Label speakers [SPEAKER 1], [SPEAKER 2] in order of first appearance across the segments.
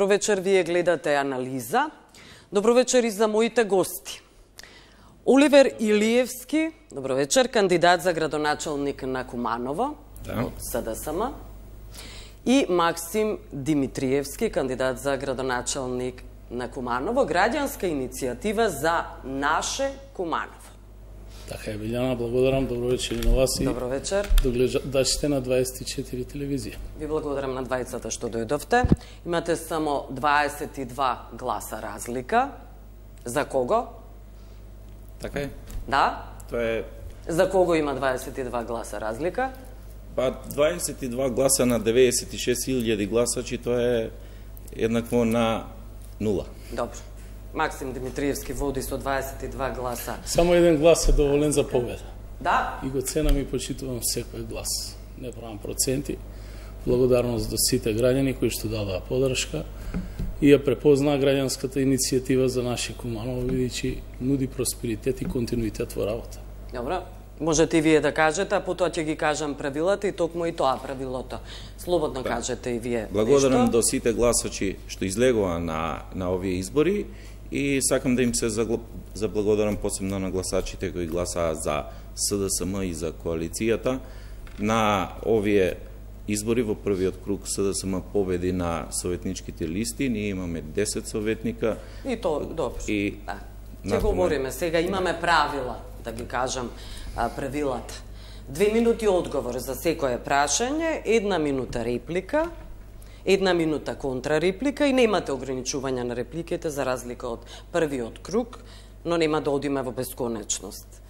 [SPEAKER 1] Добро вечер, вие гледате анализа. Добро вечер и за моите гости. Оливер Илиевски, добро вечер, кандидат за градоначалник на Куманово да. од СДСМ. И Максим Димитриевски, кандидат за градоначалник на Куманово, граѓанска иницијатива за наше Куманово.
[SPEAKER 2] Така е, Билјана, благодарам, добро вечер и на вас и
[SPEAKER 1] Добро вечер.
[SPEAKER 2] догледачите на 24 телевизија.
[SPEAKER 1] Ви благодарам на двајцата што дојдовте. Имате само 22 гласа разлика. За кого?
[SPEAKER 3] Така е.
[SPEAKER 1] Да?
[SPEAKER 3] Тоа е
[SPEAKER 1] За кого има 22 гласа разлика?
[SPEAKER 3] па 22 гласа на 96.000 гласачи, тоа е еднакво на нула.
[SPEAKER 1] Добро. Максим Димитриевски води со 22 гласа.
[SPEAKER 2] Само еден глас е доволен за победа.
[SPEAKER 1] Да?
[SPEAKER 2] И го ценам и почитувам секој глас. Не правам проценти. Благодарност до сите граѓани кои што дадоа подршка и ја препознаа граѓанската иницијатива за наше Куманово, бидејќи нуди просперитет и континуитет во работа.
[SPEAKER 1] Добро. Можете и вие да кажете, а потоа ќе ги кажам правилата и токму и тоа правилото. Слободно кажете и вие.
[SPEAKER 3] Благодарам
[SPEAKER 1] нешто.
[SPEAKER 3] до сите гласачи што излегоа на, на овие избори и сакам да им се заблагодарам посебно на гласачите кои гласаа за СДСМ и за коалицијата. На овие избори во првиот круг СДСМ победи на советничките листи. Ние имаме 10 советника.
[SPEAKER 1] И то, добро.
[SPEAKER 3] И
[SPEAKER 1] да. Ќе говориме сега, имаме правила, да ги кажам правилата. Две минути одговор за секое прашање, една минута реплика, една минута контрареплика и немате ограничување на репликите за разлика од првиот круг, но нема да одиме во бесконечност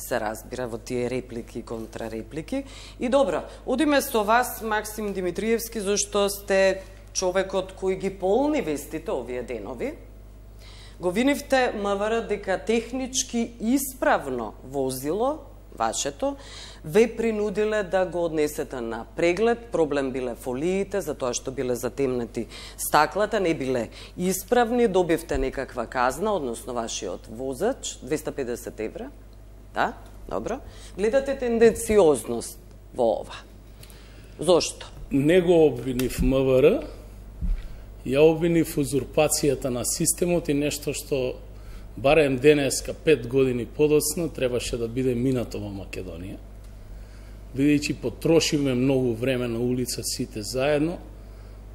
[SPEAKER 1] се разбира во тие реплики и контрареплики. И добро, одиме со вас, Максим Димитриевски, зашто сте човекот кој ги полни вестите овие денови. Го винивте МВР дека технички исправно возило, вашето, ве принудиле да го однесете на преглед. Проблем биле фолиите, затоа што биле затемнати стаклата, не биле исправни, добивте некаква казна, односно вашиот возач, 250 евра. Да, добро. Гледате тенденциозност во ова. Зошто?
[SPEAKER 2] Не го обвинив МВР, ја обвинив узурпацијата на системот и нешто што барем денеска, пет години подоцна, требаше да биде минато во Македонија. Бидејќи потрошиме многу време на улица сите заедно,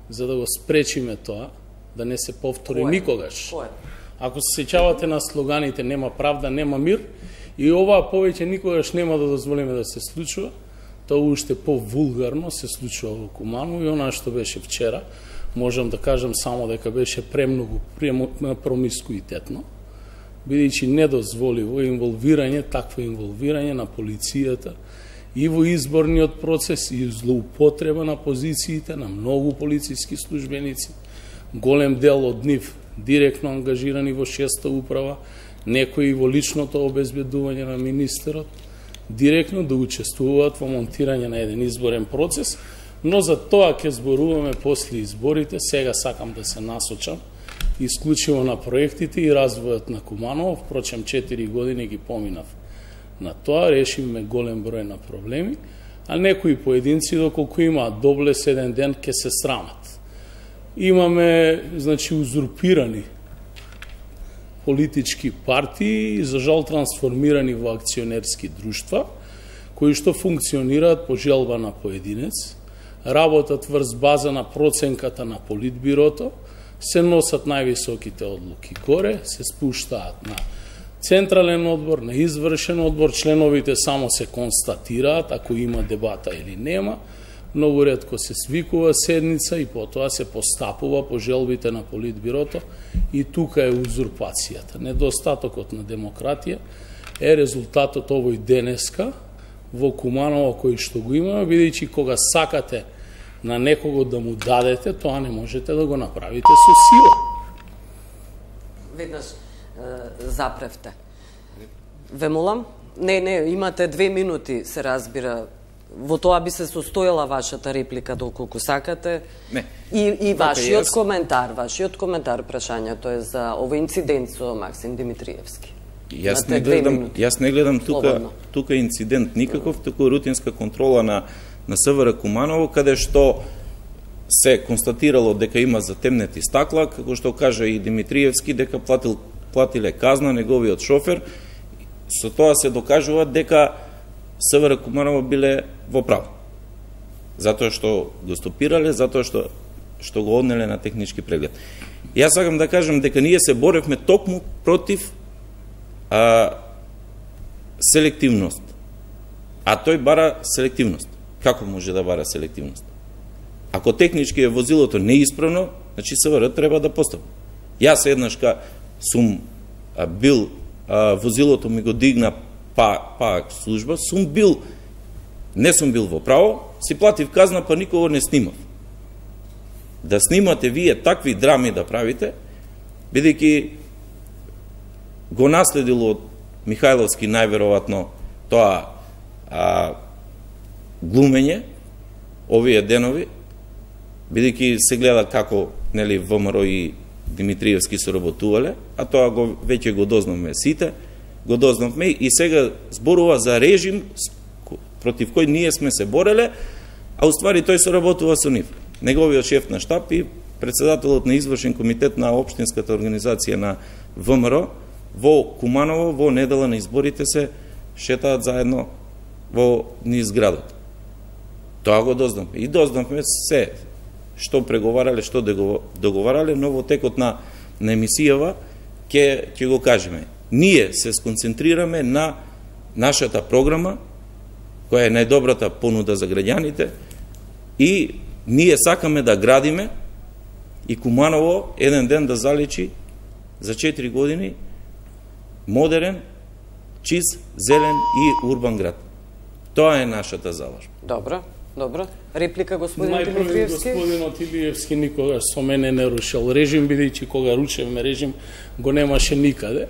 [SPEAKER 2] за да го спречиме тоа, да не се повтори
[SPEAKER 1] Кој?
[SPEAKER 2] никогаш.
[SPEAKER 1] Кој?
[SPEAKER 2] Ако се сеќавате на слоганите нема правда, нема мир, и оваа повеќе никогаш нема да дозволиме да се случува, тоа уште повулгарно се случува во Куманово и она што беше вчера, можам да кажам само дека беше премногу премо- промискуитетно, бидејќи недозволиво инволвирање, такво инволвирање на полицијата и во изборниот процес и злоупотреба на позициите на многу полициски службеници, голем дел од нив директно ангажирани во шеста управа, некои во личното обезбедување на министерот, директно да учествуваат во монтирање на еден изборен процес, но за тоа ќе зборуваме после изборите, сега сакам да се насочам исклучиво на проектите и развојот на Куманово, впрочем 4 години ги поминав на тоа, решивме голем број на проблеми, а некои поединци доколку имаат доблес еден ден ќе се срамат. Имаме, значи, узурпирани политички партии, за жал трансформирани во акционерски друштва, кои што функционираат по желба на поединец, работат врз база на проценката на политбирото, се носат највисоките одлуки горе, се спуштаат на Централен одбор, на извршен одбор, членовите само се констатираат ако има дебата или нема, многу ретко се свикува седница и потоа се постапува по желбите на политбирото и тука е узурпацијата. Недостатокот на демократија е резултатот овој денеска во Куманово кој што го имаме, бидејќи кога сакате на некого да му дадете, тоа не можете да го направите со сила.
[SPEAKER 1] Веднаш е, запревте. Ве молам? Не, не, имате две минути, се разбира. Во тоа би се состојала вашата реплика доколку сакате.
[SPEAKER 3] Не.
[SPEAKER 1] И, и
[SPEAKER 3] Така,
[SPEAKER 1] вашиот
[SPEAKER 3] јас-
[SPEAKER 1] коментар, вашиот коментар прашањето е за овој инцидент со Максим Димитриевски.
[SPEAKER 3] Јас не гледам, јас не гледам тука
[SPEAKER 1] Слободно.
[SPEAKER 3] тука инцидент никаков, туку рутинска контрола на на СВР Куманово каде што се констатирало дека има затемнети стакла, како што кажа и Димитриевски, дека платил, платиле казна неговиот шофер, со тоа се докажува дека СВР Куманово биле во право. Затоа што го стопирале, затоа што што го однеле на технички преглед. Јас сакам да кажам дека ние се боревме токму против а, селективност. А тој бара селективност. Како може да бара селективност? Ако технички е возилото неисправно, значи СВР треба да постапи. Јас еднашка сум а, бил, а, возилото ми го дигна па, па служба, сум бил, не сум бил во право, си платив казна, па никого не снимав. Да снимате вие такви драми да правите, бидејќи го наследило од Михајловски најверојатно тоа а, глумење овие денови, бидејќи се гледа како нели ВМРО и Димитриевски се работувале, а тоа го веќе го дознавме сите, го дознавме и сега зборува за режим против кој ние сме се бореле, а уствари тој се работува со нив. Неговиот шеф на штаб и председателот на извршен комитет на општинската организација на ВМРО во Куманово во недела на изборите се шетаат заедно во низ градот. Тоа го дознавме. И дознавме се што преговарале, што договарале, но во текот на, на емисијава ќе ќе го кажеме. Ние се сконцентрираме на нашата програма, која е најдобрата понуда за граѓаните, и ние сакаме да градиме и Куманово еден ден да заличи за 4 години модерен, чист, зелен и урбан град. Тоа е нашата залажба.
[SPEAKER 1] Добро. Добро. Реплика господин
[SPEAKER 2] Најпрви
[SPEAKER 1] Димитриевски.
[SPEAKER 2] господинот Илиевски никогаш со мене не рушил режим, бидејќи кога ручевме режим го немаше никаде.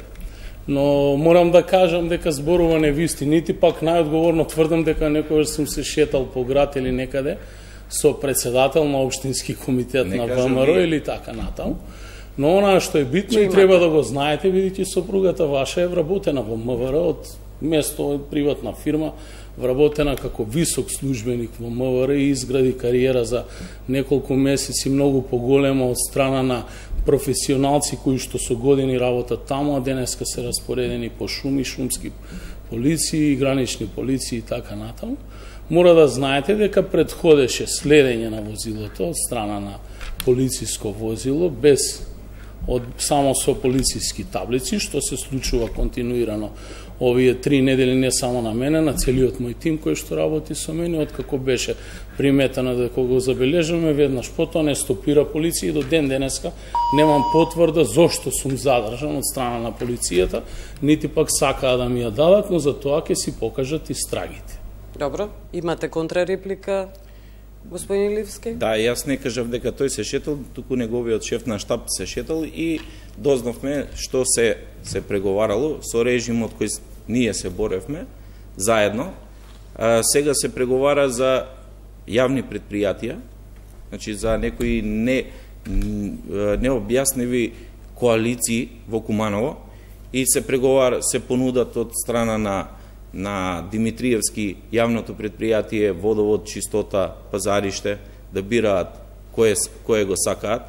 [SPEAKER 2] Но морам да кажам дека зборува не висти, нити пак најодговорно тврдам дека некогаш сум се шетал по град или некаде со председател на општински комитет
[SPEAKER 3] Не
[SPEAKER 2] на ВМРО или така натаму. Но она што е битно и треба да го знаете, бидејќи сопругата ваша е вработена во МВР од место од приватна фирма, вработена како висок службеник во МВР и изгради кариера за неколку месеци многу поголема од страна на професионалци кои што со години работат таму, а денеска се распоредени по шуми, шумски полиции, гранични полиции и така натаму. Мора да знаете дека предходеше следење на возилото од страна на полициско возило без од само со полициски таблици, што се случува континуирано овие три недели не само на мене, на целиот мој тим кој што работи со мене, откако беше приметено дека го забележаме, веднаш потоа не стопира полиција и до ден денеска немам потврда зошто сум задржан од страна на полицијата, нити пак сакаа да ми ја дадат, но за тоа ќе си покажат истрагите.
[SPEAKER 1] Добро. Имате контрареплика, господин Ливски?
[SPEAKER 3] Да, јас не кажав дека тој се шетал, туку неговиот шеф на штаб се шетал и дознавме што се се преговарало со режимот кој ние се боревме заедно. А, сега се преговара за јавни предпријатија, значи за некои не необјасниви коалиции во Куманово и се преговара се понудат од страна на на Димитриевски јавното предпријатие Водовод, Чистота, Пазариште да бираат кое кое го сакаат.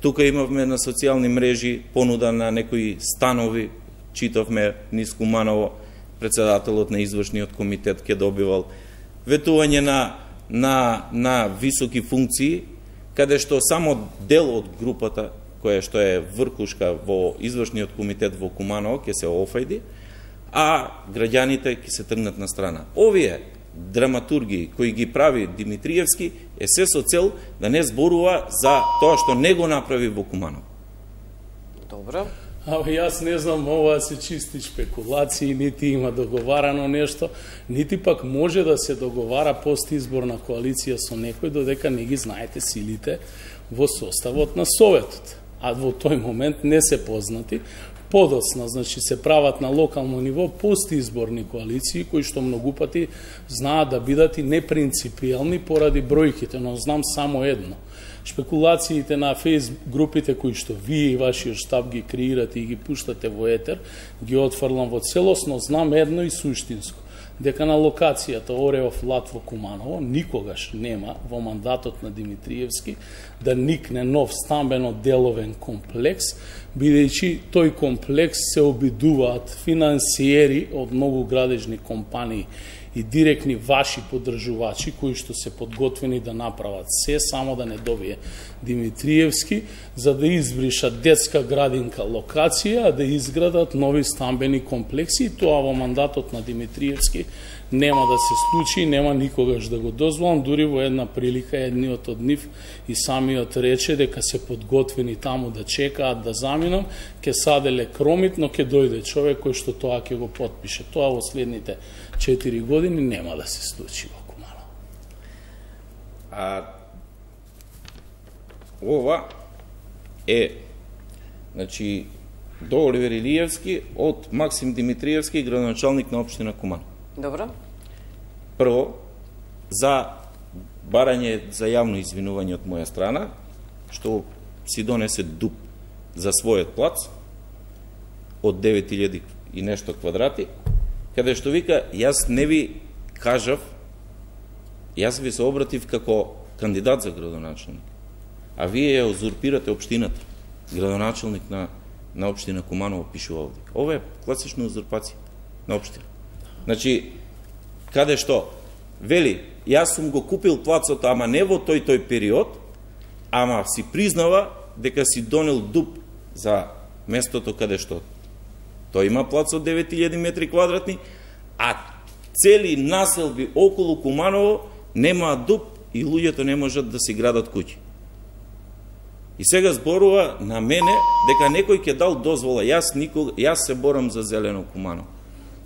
[SPEAKER 3] Тука имавме на социјални мрежи понуда на некои станови, читавме низ Куманово, председателот на извршниот комитет ке добивал ветување на на на високи функции каде што само дел од групата која што е вркушка во извршниот комитет во Куманово ќе се офајди, а граѓаните ќе се тргнат на страна. Овие драматурги кои ги прави Димитриевски е се со цел да не зборува за тоа што не го направи во Куманово.
[SPEAKER 1] Добро.
[SPEAKER 2] Абе, јас не знам, ова се чисти спекулации, нити има договарано нешто, нити пак може да се договара постизборна коалиција со некој, додека не ги знаете силите во составот на Советот. А во тој момент не се познати, подоцна, значи се прават на локално ниво постизборни коалиции кои што многу пати знаат да бидат и непринципијални поради бројките, но знам само едно шпекулациите на фейс групите кои што вие и вашиот штаб ги креирате и ги пуштате во етер, ги отфрлам во целосно, знам едно и суштинско дека на локацијата Ореов Латво Куманово никогаш нема во мандатот на Димитриевски да никне нов стамбено деловен комплекс, бидејќи тој комплекс се обидуваат финансиери од многу градежни компании и директни ваши поддржувачи кои што се подготвени да направат се само да не добие Димитриевски за да избришат детска градинка локација, а да изградат нови стамбени комплекси. И тоа во мандатот на Димитриевски нема да се случи, нема никогаш да го дозволам, дури во една прилика едниот од нив и самиот рече дека се подготвени таму да чекаат да заминам, ќе саделе кромит, но ќе дојде човек кој што тоа ќе го потпише Тоа во следните 4 години нема да се случи во Куманово.
[SPEAKER 3] А ова е значи до Оливер Илиевски од Максим Димитриевски, градоначалник на општина Куман.
[SPEAKER 1] Добро.
[SPEAKER 3] Прво, за барање за јавно извинување од моја страна, што си донесе дуп за својот плац од 9000 и нешто квадрати, каде што вика, јас не ви кажав, јас ви се обратив како кандидат за градоначалник, а вие ја узурпирате општината. Градоначалник на, на општина Куманово пишува овде. Ова е класична узурпација на општина. Значи, каде што, вели, јас сум го купил плацот, ама не во тој тој период, ама си признава дека си донел дуп за местото каде што Тој има плац од 9000 метри квадратни, а цели населби околу Куманово немаат дуб и луѓето не можат да си градат куќи. И сега зборува на мене дека некој ќе дал дозвола. Јас никога јас се борам за зелено Куманово.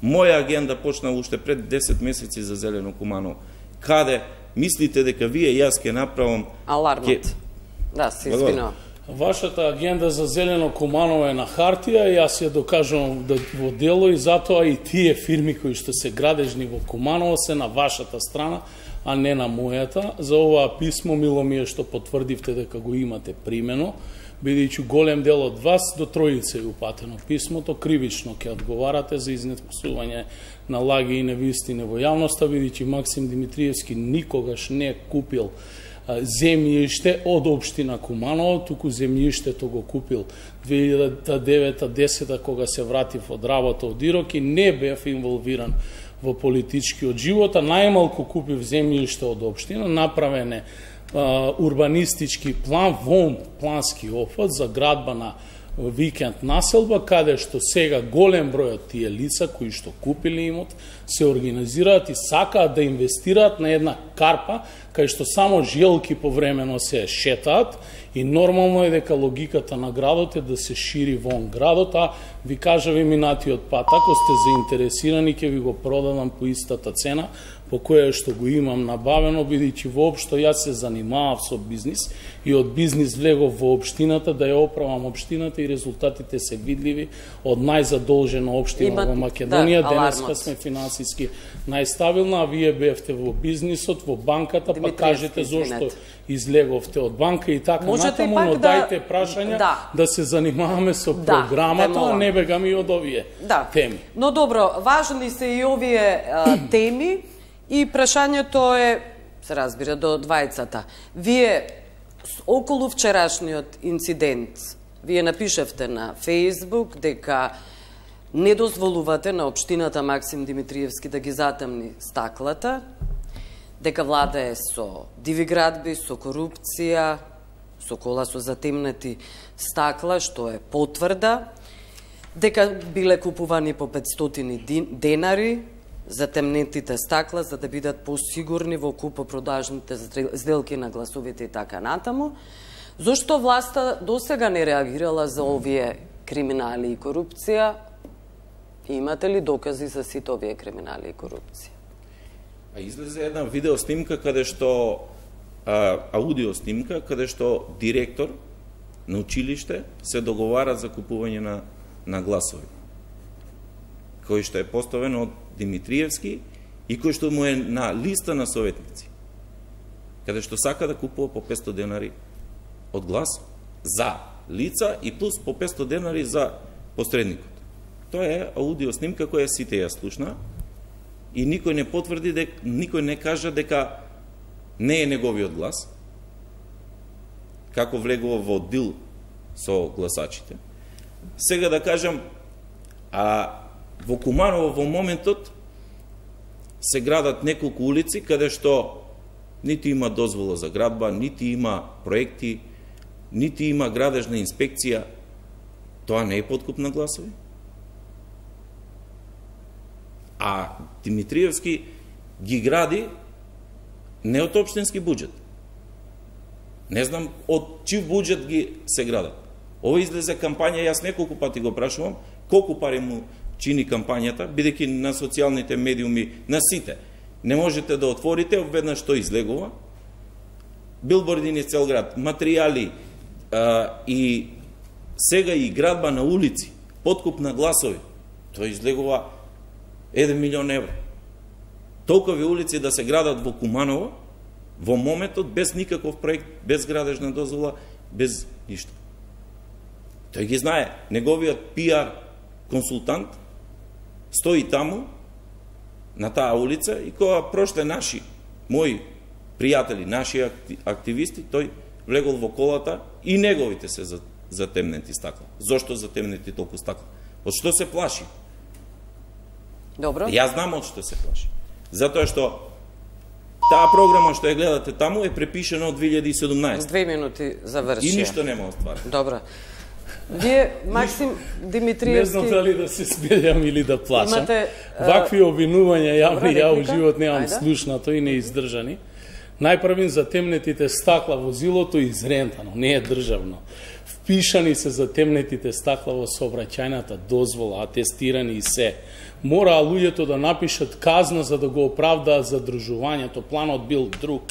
[SPEAKER 3] Моја агенда почна уште пред 10 месеци за зелено Куманово. Каде мислите дека вие јас ќе направам
[SPEAKER 1] Алармот. Ке... Да, се извинувам.
[SPEAKER 2] Вашата агенда за зелено кумано е на хартија и јас ја докажувам да во дело и затоа и тие фирми кои што се градежни во Куманово се на вашата страна, а не на мојата. За оваа писмо мило ми е што потврдивте дека го имате примено, бидејќи голем дел од вас до тројица е упатено писмото, кривично ќе одговарате за изнесување на лаги и невистини во јавноста, бидејќи Максим Димитриевски никогаш не купил земјиште од општина Куманово, туку земјиштето го купил 2009-10 кога се вратив од работа од Ирок и не бев инволвиран во политичкиот живот, а најмалку купив земјиште од општина, направен е урбанистички план, вон плански офот за градба на викенд населба, каде што сега голем број од тие лица кои што купили имот, се организираат и сакаат да инвестираат на една карпа, кај што само желки повремено се шетаат и нормално е дека логиката на градот е да се шири вон градот, а ви кажа минатиот пат, ако сте заинтересирани, ќе ви го продадам по истата цена, по која што го имам набавено, бидејќи воопшто јас се занимавав со бизнис и од бизнис влегов во општината да ја оправам општината и резултатите се видливи од најзадолжена општина Има, во Македонија. Да, Денеска сме финансиски најстабилна, а вие бевте во бизнисот, во банката, па кажете зошто излеговте од банка и така Можете натаму, но да... дајте прашања да. да се занимаваме со да, програмата, а не бегаме и од овие да. теми.
[SPEAKER 1] Но добро, важни се и овие а, теми, И прашањето е, се разбира, до двајцата. Вие, околу вчерашниот инцидент, вие напишевте на Фейсбук дека не дозволувате на Обштината Максим Димитриевски да ги затемни стаклата, дека влада е со диви градби, со корупција, со кола со затемнати стакла, што е потврда, дека биле купувани по 500 денари, затемнетите стакла за да бидат посигурни во купопродажните сделки на гласовите и така натаму. Зошто власта до сега не реагирала за овие криминали и корупција? Имате ли докази за сите овие криминали и корупција?
[SPEAKER 3] А излезе една видео снимка каде што а, аудио снимка каде што директор на училиште се договара за купување на на гласови кој што е поставен од Димитриевски и кој што му е на листа на советници, каде што сака да купува по 500 денари од глас за лица и плюс по 500 денари за посредникот. Тоа е аудио снимка која сите ја слушна и никој не потврди дека никој не кажа дека не е неговиот глас како влегува во дил со гласачите. Сега да кажам, а во Куманово во моментот се градат неколку улици каде што нити има дозвола за градба, нити има проекти, нити има градежна инспекција. Тоа не е подкуп на гласови. А Димитриевски ги гради не од општински буџет. Не знам од чив буџет ги се градат. Ова излезе кампања, јас неколку пати го прашувам, колку пари му чини кампањата, бидејќи на социјалните медиуми, на сите, не можете да отворите, веднаш што излегува, билборди низ цел град, материјали а, и сега и градба на улици, подкуп на гласови, тоа излегува 1 милион евро. Толкови улици да се градат во Куманово, во моментот без никаков проект, без градежна дозвола, без ништо. Тој ги знае. Неговиот пиар консултант стои таму, на таа улица, и кога прошле наши, мои пријатели, наши активисти, тој влегол во колата и неговите се затемнети стакла. Зошто затемнети толку стакла? Од што се плаши?
[SPEAKER 1] Добро.
[SPEAKER 3] Јас знам од што се плаши. Затоа што таа програма што ја гледате таму е препишена од 2017.
[SPEAKER 1] Две минути завршија.
[SPEAKER 3] И ништо нема остварено.
[SPEAKER 1] Добро. Вие, Максим Димитриевски...
[SPEAKER 2] Не знам дали да се смејам или да плачам.
[SPEAKER 1] Имате,
[SPEAKER 2] Вакви обвинувања јавни ја во
[SPEAKER 1] реплика?
[SPEAKER 2] живот немам
[SPEAKER 1] Ајде.
[SPEAKER 2] слушнато и неиздржани. Најпрвин за темнетите стакла возилото е изрентано, не е државно. Впишани се за темнетите стакла во сообраќајната дозвола, атестирани и се. Мораа луѓето да напишат казна за да го оправдаат задржувањето. Планот бил друг.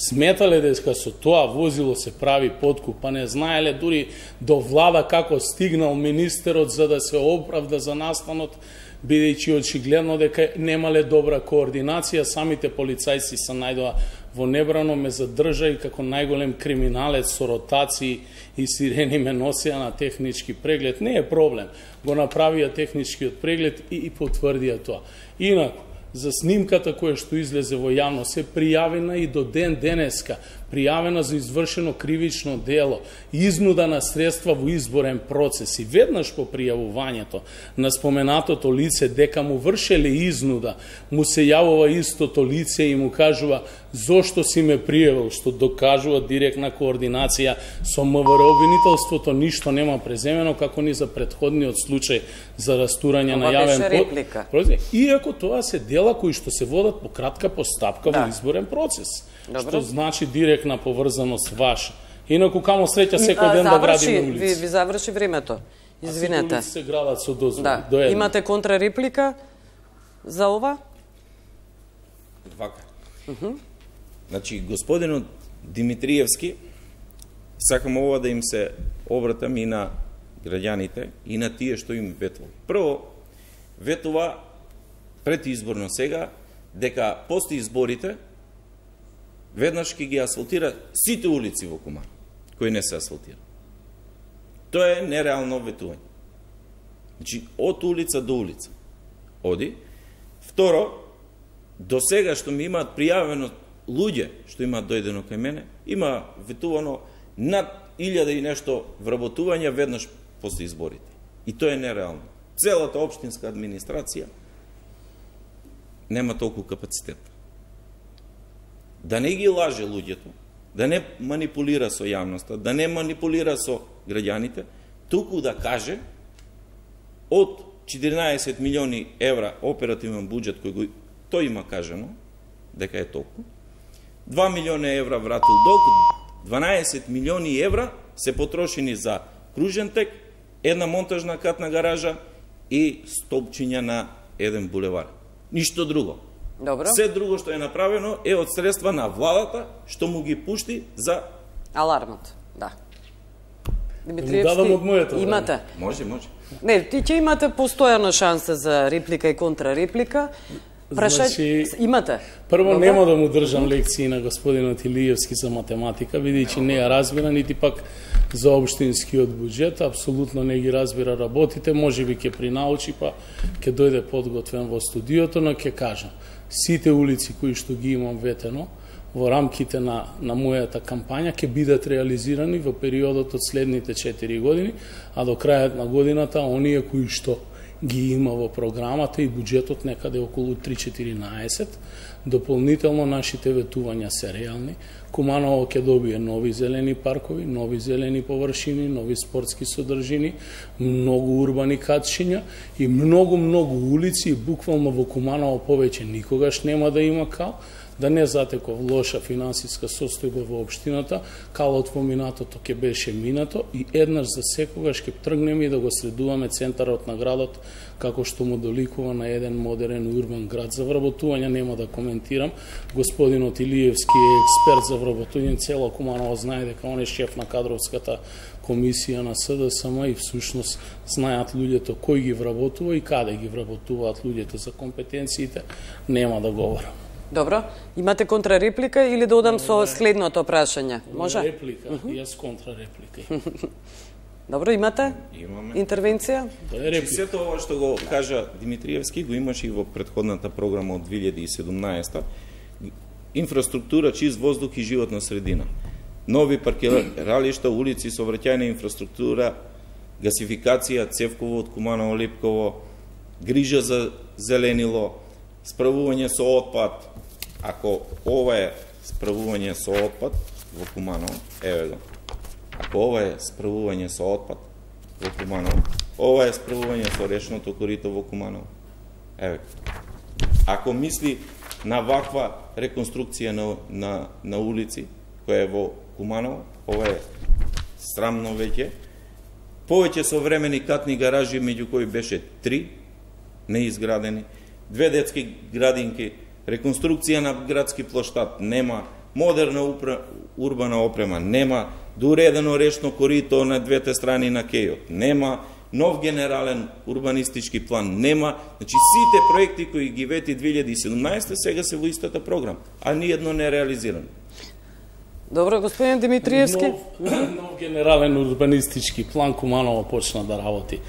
[SPEAKER 2] Сметале дека со тоа возило се прави подкуп, па не знаеле дури до влада како стигнал министерот за да се оправда за настанот, бидејќи очигледно дека немале добра координација, самите полицајци се најдоа во небрано ме задржа и како најголем криминалец со ротации и сирени ме носија на технички преглед. Не е проблем. Го направија техничкиот преглед и, и потврдија тоа. Инаку, за снимката која што излезе во јавно се пријавена и до ден денеска пријавена за извршено кривично дело, изнуда на средства во изборен процес и веднаш по пријавувањето на споменатото лице дека му вршеле изнуда, му се јавува истото лице и му кажува зошто си ме пријавил, што докажува директна координација со МВР обвинителството, ништо нема преземено како ни за предходниот случај за растурање на јавен
[SPEAKER 1] беше
[SPEAKER 2] по-
[SPEAKER 1] реплика.
[SPEAKER 2] процес. Иако тоа се дела кои што се водат по кратка постапка
[SPEAKER 1] Да.
[SPEAKER 2] во изборен процес,
[SPEAKER 1] Добро.
[SPEAKER 2] што значи директна поврзаност ваша. Инаку камо среќа секој
[SPEAKER 1] А,
[SPEAKER 2] ден да градиме
[SPEAKER 1] ви,
[SPEAKER 2] улици.
[SPEAKER 1] ви заврши времето.
[SPEAKER 2] А
[SPEAKER 1] Извинете.
[SPEAKER 2] улици се градат со дозволи.
[SPEAKER 1] Да.
[SPEAKER 2] До една.
[SPEAKER 1] Имате контрареплика за ова?
[SPEAKER 3] Вака. Значи, господинот Димитриевски, сакам ова да им се обратам и на граѓаните и на тие што им ветува. Прво, ветува пред изборно сега дека после изборите веднаш ќе ги асфалтира сите улици во Кумар, кои не се асфалтира. Тоа е нереално ветување. Значи, од улица до улица. Оди. Второ, до сега што ми имаат пријавено луѓе што имаат дојдено кај мене, има ветувано над илјада и нешто вработувања веднаш после изборите. И тоа е нереално. Целата општинска администрација нема толку капацитет. Да не ги лаже луѓето, да не манипулира со јавноста, да не манипулира со граѓаните, туку да каже од 14 милиони евра оперативен буџет кој го тој има кажано дека е толку 2 милиони евра вратил долг 12 милиони евра се потрошени за кружен тек една монтажна катна гаража и стопчиња на еден булевар. Ништо друго.
[SPEAKER 1] Добро.
[SPEAKER 3] се друго што е направено е од средства на владата што му ги пушти за
[SPEAKER 1] Алармот, да.
[SPEAKER 2] дадам од моето време.
[SPEAKER 1] имате.
[SPEAKER 3] може може
[SPEAKER 1] Не, ти ќе имате постојана шанса за реплика и контрареплика. Прашај,
[SPEAKER 2] Значи,
[SPEAKER 1] имате?
[SPEAKER 2] Прво
[SPEAKER 1] Добро?
[SPEAKER 2] нема да му држам лекции на господинот Илиевски за математика, бидејќи не ја разбира нити пак за општинскиот буџет, апсолутно не ги разбира работите, може би ќе принаучи па ќе дојде подготвен во студиото, но ќе кажам, сите улици кои што ги имам ветено во рамките на на мојата кампања ќе бидат реализирани во периодот од следните 4 години, а до крајот на годината оние кои што ги има во програмата и буџетот некаде околу 3-14. Дополнително нашите ветувања се реални. Куманово ќе добие нови зелени паркови, нови зелени површини, нови спортски содржини, многу урбани катшиња и многу, многу улици буквално во Куманово повеќе никогаш нема да има као да не затеков лоша финансиска состојба во општината, калот во минатото ќе беше минато и еднаш за секогаш ќе тргнеме и да го следуваме центарот на градот како што му доликува на еден модерен урбан град. За вработување нема да коментирам. Господинот Илиевски е експерт за вработување, цело Куманово знае дека он е шеф на кадровската комисија на СДСМ и всушност знаат луѓето кој ги вработува и каде ги вработуваат луѓето за компетенциите, нема да говорам.
[SPEAKER 1] Добро, имате контрареплика или да одам со следното прашање? Може?
[SPEAKER 2] Реплика, јас контра реплика.
[SPEAKER 1] Добро, имате
[SPEAKER 3] Имаме.
[SPEAKER 1] интервенција?
[SPEAKER 2] Тоа е
[SPEAKER 3] Значи,
[SPEAKER 2] реплика.
[SPEAKER 3] сето ова што го кажа Димитриевски го имаше и во предходната програма од 2017 инфраструктура, чист воздух и животна средина. Нови паркиралишта, улици, сообраќајна инфраструктура, гасификација, Цевково од Куманово, Липково, грижа за зеленило, справување со отпад. Ако ова е справување со отпад во Куманово, еве го. Ако ова е справување со отпад во Куманово, ова е справување со речното корито во Куманово. Еве. Ако мисли на ваква реконструкција на, на, на улици, која е во Куманово, ова е срамно веќе. Повеќе современи катни гаражи, меѓу кои беше три неизградени, две детски градинки, реконструкција на градски плоштад нема, модерна упра, урбана опрема нема, доуредено речно корито на двете страни на кејот нема, нов генерален урбанистички план нема, значи сите проекти кои ги вети 2017 сега се во истата програма, а ни едно не е реализирано.
[SPEAKER 1] Добро, господин Димитриевски.
[SPEAKER 2] Нов, нов генерален урбанистички план Куманово почна да работи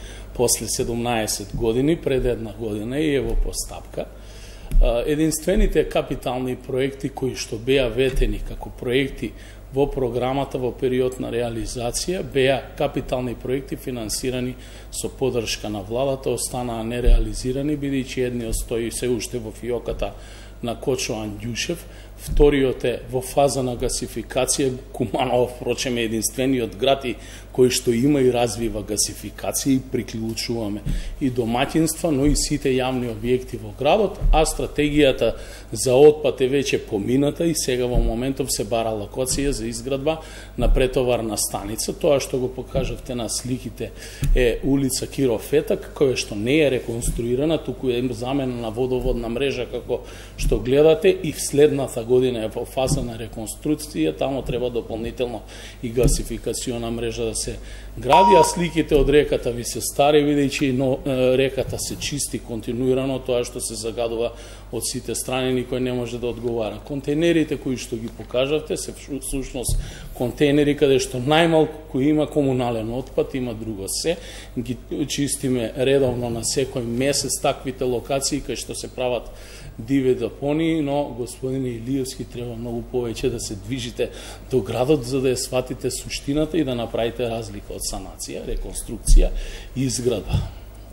[SPEAKER 2] после 17 години, пред една година и е во постапка. Единствените капитални проекти кои што беа ветени како проекти во програмата во период на реализација беа капитални проекти финансирани со подршка на владата, останаа нереализирани бидејќи едниот стои се уште во фиоката на Кочо Андјушев, вториот е во фаза на гасификација, Куманово, впрочем, е единствениот град и кој што има и развива гасификација и приклучуваме и домаќинства, но и сите јавни објекти во градот, а стратегијата за отпад е веќе помината и сега во моментов се бара локација за изградба на претоварна станица. Тоа што го покажавте на сликите е улица Кирофетак, која што не е реконструирана, туку е замена на водоводна мрежа како што гледате и следната година е во фаза на реконструкција, тамо треба дополнително и гасификациона мрежа да се гради, а сликите од реката ви се стари, видејќи но, реката се чисти континуирано, тоа што се загадува од сите страни, никој не може да одговара. Контейнерите кои што ги покажавте се всушност контейнери каде што најмалку кои има комунален отпад, има друго се, ги чистиме редовно на секој месец таквите локации кај што се прават диве депонии, но господин Илиевски треба многу повеќе да се движите до градот за да ја сватите суштината и да направите разлика од санација, реконструкција и изградба.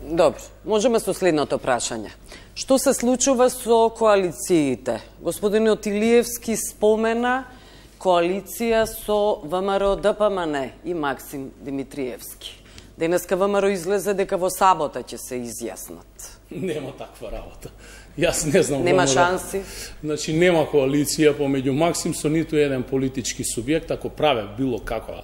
[SPEAKER 1] Добро, можеме со следното прашање. Што се случува со коалициите? Господинот Илиевски спомена коалиција со ВМРО ДПМН и Максим Димитриевски. Денеска ВМРО излезе дека во сабота ќе се изјаснат.
[SPEAKER 2] Нема таква работа. Јас не знам.
[SPEAKER 1] Нема
[SPEAKER 2] ВМРО.
[SPEAKER 1] шанси?
[SPEAKER 2] Значи, нема коалиција помеѓу Максим со ниту еден политички субјект, ако праве било каква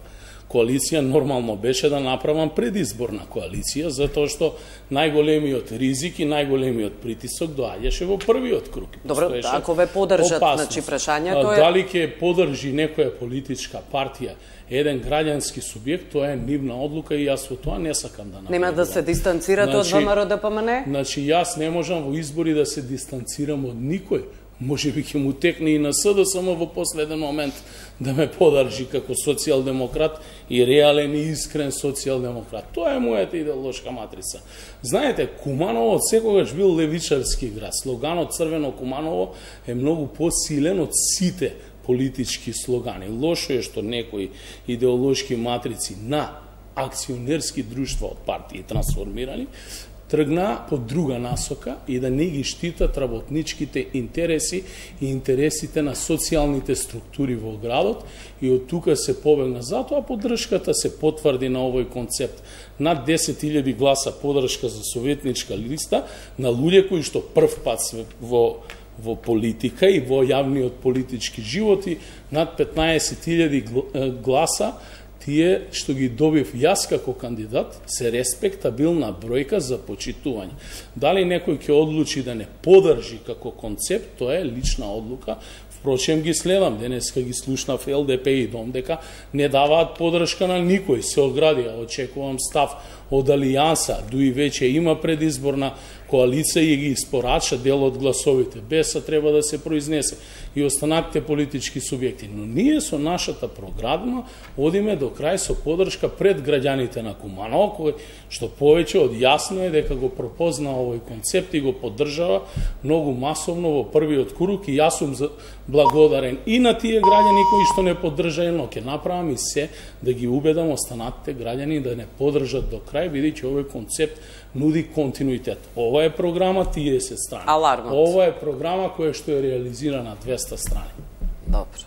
[SPEAKER 2] коалиција нормално беше да направам предизборна коалиција, затоа што најголемиот ризик и најголемиот притисок доаѓаше во првиот круг.
[SPEAKER 1] Добро, ако ве подржат,
[SPEAKER 2] опасност.
[SPEAKER 1] значи прашањето
[SPEAKER 2] е... Дали ќе подржи некоја политичка партија еден граѓански субјект, тоа е нивна одлука и јас во тоа не сакам да направам.
[SPEAKER 1] Нема да се дистанцирате значи, од ВМРО ДПМН?
[SPEAKER 2] Значи, јас не можам во избори да се дистанцирам од никој може би ќе му текне и на само во последен момент да ме подржи како социјалдемократ и реален и искрен социјалдемократ. Тоа е мојата идеолошка матрица. Знаете, Куманово секогаш бил левичарски град. Слоганот Црвено Куманово е многу посилен од сите политички слогани. Лошо е што некои идеолошки матрици на акционерски друштва од партии трансформирани тргнаа по друга насока и да не ги штитат работничките интереси и интересите на социјалните структури во градот и од тука се побегна. Затоа поддршката се потврди на овој концепт. Над 10.000 гласа поддршка за советничка листа на луѓе кои што прв пат се во во политика и во јавниот политички животи, над 15.000 гласа тие што ги добив јас како кандидат се респектабилна бројка за почитување. Дали некој ќе одлучи да не подржи како концепт, тоа е лична одлука. Впрочем ги следам, денеска ги слушнав ЛДП и Дом дека не даваат подршка на никој, се оградија, очекувам став од Алијанса, дуи веќе има предизборна коалиција и ги испорача дел од гласовите, БЕСА треба да се произнесе и останатите политички субјекти. Но ние со нашата програма одиме до крај со подршка пред граѓаните на Куманово, кој што повеќе од јасно е дека го пропозна овој концепт и го поддржава многу масовно во првиот круг и јас сум благодарен и на тие граѓани кои што не поддржаја, но ќе направам и се да ги убедам останатите граѓани да не поддржат до крај, бидејќи овој концепт нуди континуитет. Ова е програма 30 страни.
[SPEAKER 1] Алармот.
[SPEAKER 2] Ова е програма која што е реализирана 200 страни.
[SPEAKER 1] Добро.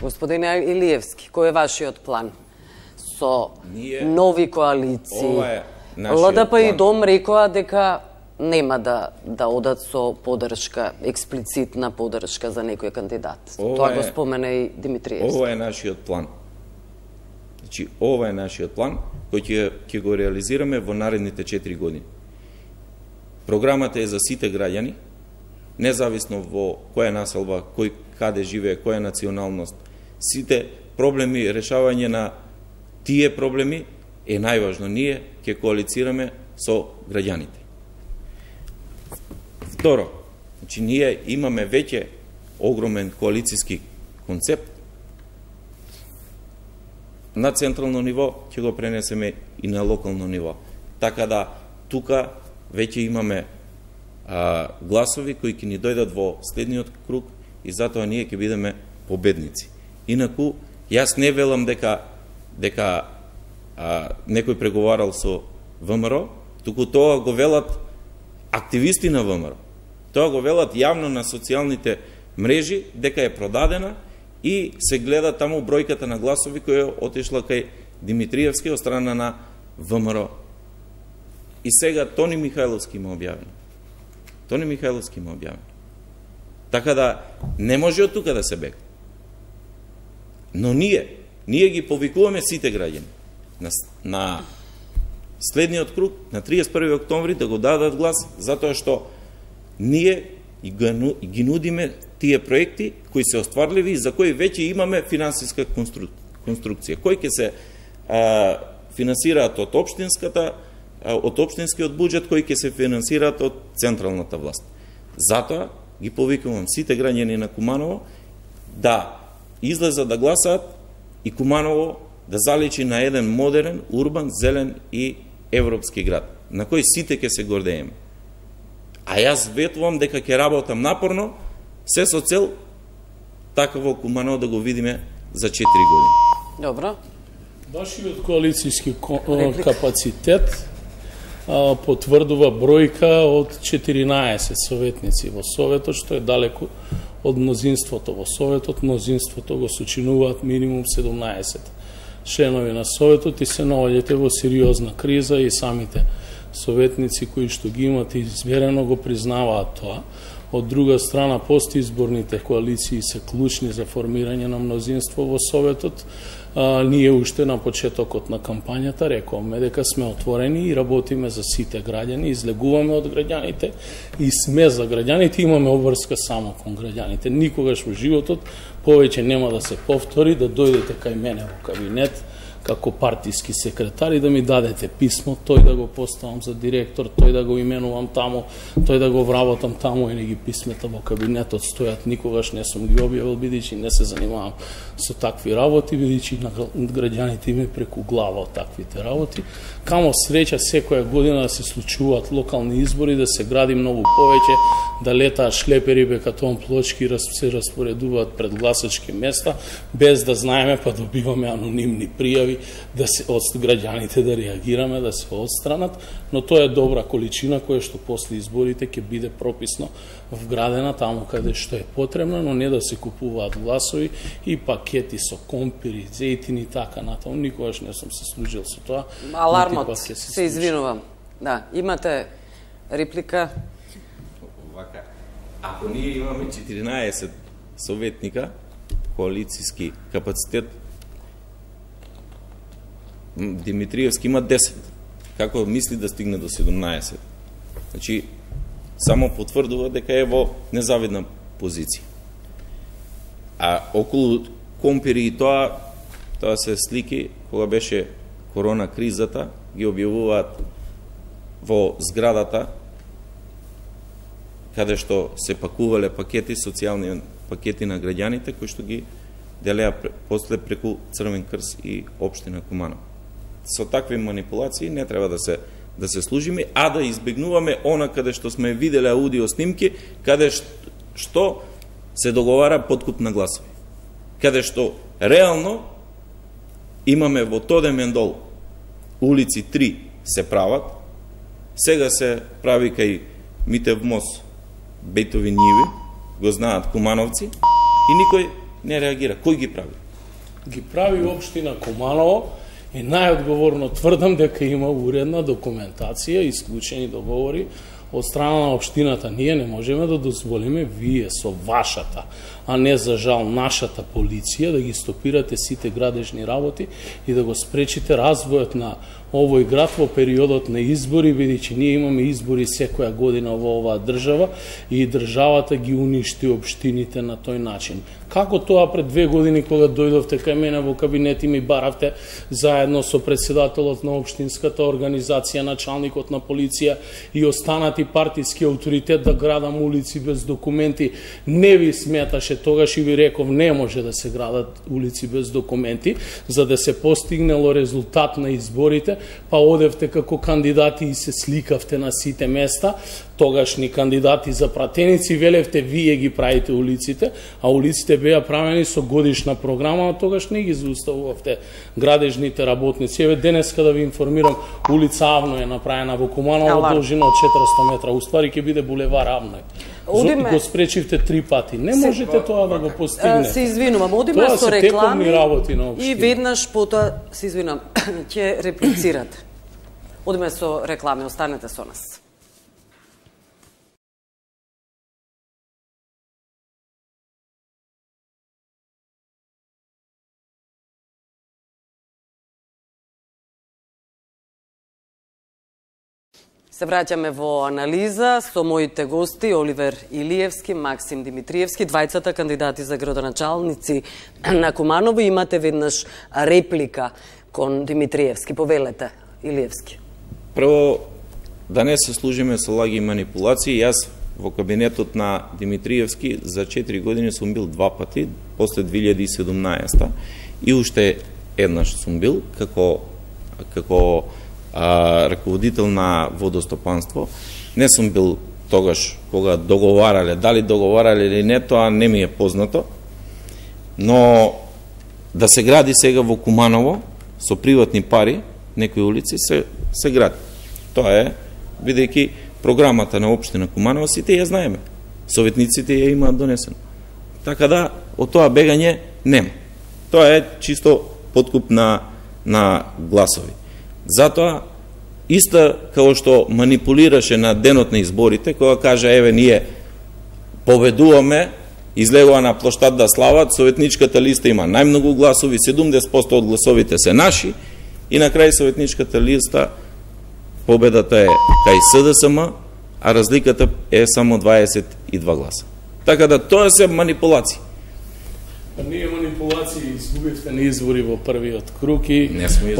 [SPEAKER 1] Господине Илиевски, кој е вашиот план? Со Ние... нови коалиции.
[SPEAKER 3] Ова е
[SPEAKER 1] ЛДП
[SPEAKER 3] план.
[SPEAKER 1] и Дом рекоа дека нема да да одат со подршка, експлицитна подршка за некој кандидат. Ова Тоа е, го спомена и Димитриевски.
[SPEAKER 3] Ова е нашиот план. Значи, ова е нашиот план кој ќе, ќе го реализираме во наредните 4 години. Програмата е за сите граѓани, независно во која населба, кој каде живее, која националност. Сите проблеми, решавање на тие проблеми е најважно. Ние ќе коалицираме со граѓаните. Второ, значи ние имаме веќе огромен коалициски концепт на централно ниво, ќе го пренесеме и на локално ниво. Така да, тука веќе имаме а, гласови кои ќе ни дојдат во следниот круг и затоа ние ќе бидеме победници. Инаку, јас не велам дека дека а, некој преговарал со ВМРО, туку тоа го велат активисти на ВМРО. Тоа го велат јавно на социјалните мрежи дека е продадена и се гледа таму бројката на гласови која отишла кај Димитриевски од страна на ВМРО. И сега Тони Михајловски има објавено. Тони Михајловски има објавено. Така да не може од тука да се бегне. Но ние, ние ги повикуваме сите граѓани на, на следниот круг на 31 октомври да го дадат глас затоа што ние ги нудиме тие проекти кои се остварливи и за кои веќе имаме финансиска конструк... конструкција, кои ќе се а, финансираат од општинската а, од општинскиот буџет, кои ќе се финансираат од централната власт. Затоа ги повикувам сите граѓани на Куманово да излезат да гласаат и Куманово да заличи на еден модерен, урбан, зелен и европски град, на кој сите ќе се гордееме. А јас ветувам дека ќе работам напорно, се со цел такаво Куманово да го видиме за 4 години.
[SPEAKER 1] Добро.
[SPEAKER 2] Вашиот коалицијски капацитет а, потврдува бројка од 14 советници во Советот, што е далеку од мнозинството. Во Советот мнозинството го сочинуваат минимум 17 членови на Советот и се наоѓате во сериозна криза и самите советници кои што ги имат изберено го признаваат тоа. Од друга страна, постизборните коалиции се клучни за формирање на мнозинство во Советот. А, ние уште на почетокот на кампањата рековме дека сме отворени и работиме за сите граѓани, излегуваме од граѓаните и сме за граѓаните, имаме обврска само кон граѓаните. Никогаш во животот повеќе нема да се повтори да дојдете кај мене во кабинет како партиски секретар и да ми дадете писмо, тој да го поставам за директор, тој да го именувам таму, тој да го вработам таму и не ги писмета во кабинетот стојат, никогаш не сум ги објавил, бидејќи не се занимавам со такви работи, бидејќи на граѓаните име преку глава од таквите работи. Камо среќа секоја година да се случуваат локални избори, да се гради многу повеќе, да летаат шлепери бекатон плочки се распоредуваат пред гласачки места, без да знаеме, па добиваме анонимни пријави треба да се од граѓаните да реагираме, да се отстранат, но тоа е добра количина која што после изборите ќе биде прописно вградена таму каде што е потребно, но не да се купуваат гласови и пакети со компири, зејтини и така натаму. Никогаш не сум се служил со тоа.
[SPEAKER 1] Алармот, се, се извинувам. Да, имате реплика?
[SPEAKER 3] Вака, ако ние имаме 14 советника, коалицијски капацитет, Димитриевски има 10. Како мисли да стигне до 17? Значи, само потврдува дека е во незавидна позиција. А околу компири и тоа, тоа се слики кога беше корона кризата, ги објавуваат во зградата каде што се пакувале пакети, социјални пакети на граѓаните, кои што ги делеа после преку Црвен крс и Обштина Куманово со такви манипулации не треба да се да се служиме, а да избегнуваме она каде што сме виделе аудио снимки, каде што се договара подкуп на гласови. Каде што реално имаме во Тоде Мендол улици 3 се прават, сега се прави кај Митев мост, Бетови ниви, го знаат кумановци и никој не реагира. Кој ги прави?
[SPEAKER 2] Ги прави општина Куманово, И најодговорно тврдам дека има уредна документација, исклучени договори од страна на општината. Ние не можеме да дозволиме вие со вашата, а не за жал нашата полиција да ги стопирате сите градежни работи и да го спречите развојот на овој град во периодот на избори, бидејќи ние имаме избори секоја година во оваа држава и државата ги уништи општините на тој начин. Како тоа пред две години кога дојдовте кај мене во кабинет и ми баравте заедно со председателот на општинската организација, началникот на полиција и останати партиски авторитет да градам улици без документи, не ви сметаше тогаш и ви реков не може да се градат улици без документи, за да се постигнело резултат на изборите, па одевте како кандидати и се сликавте на сите места, тогашни кандидати за пратеници, велевте вие ги правите улиците, а улиците беа правени со годишна програма, а тогаш не ги зауставувавте градежните работници. Еве денеска да ви информирам, улица Авно е направена во Куманово должина од 400 метра, уствари ќе биде булевар Авно. Одиме... Го спречивте три пати. Не можете се... тоа да го постигнете.
[SPEAKER 1] Се извинувам, одиме со реклами работи на и веднаш потоа, се извинувам, ќе реплицирате. Одиме со реклами, останете со нас. Се враќаме во анализа со моите гости Оливер Илиевски, Максим Димитриевски, двајцата кандидати за градоначалници на Куманово. Имате веднаш реплика кон Димитриевски. Повелете, Илиевски.
[SPEAKER 3] Прво, да не се служиме со лаги и манипулации. Јас во кабинетот на Димитриевски за 4 години сум бил два пати, после 2017 и уште еднаш сум бил како како а, раководител на водостопанство. Не сум бил тогаш кога договарале, дали договарале или не, тоа не ми е познато. Но да се гради сега во Куманово со приватни пари, некои улици се се гради. Тоа е бидејќи програмата на Обштина Куманово сите ја знаеме. Советниците ја имаат донесено. Така да од тоа бегање нема. Тоа е чисто подкуп на на гласови. Затоа, иста како што манипулираше на денот на изборите, кога кажа, еве, ние победуваме, излегува на площад да слават, советничката листа има најмногу гласови, 70% од гласовите се наши, и на крај советничката листа победата е кај СДСМ, а разликата е само 22 гласа. Така да тоа се манипулација.
[SPEAKER 2] Па ние манипулации изгубивте на избори во првиот круг и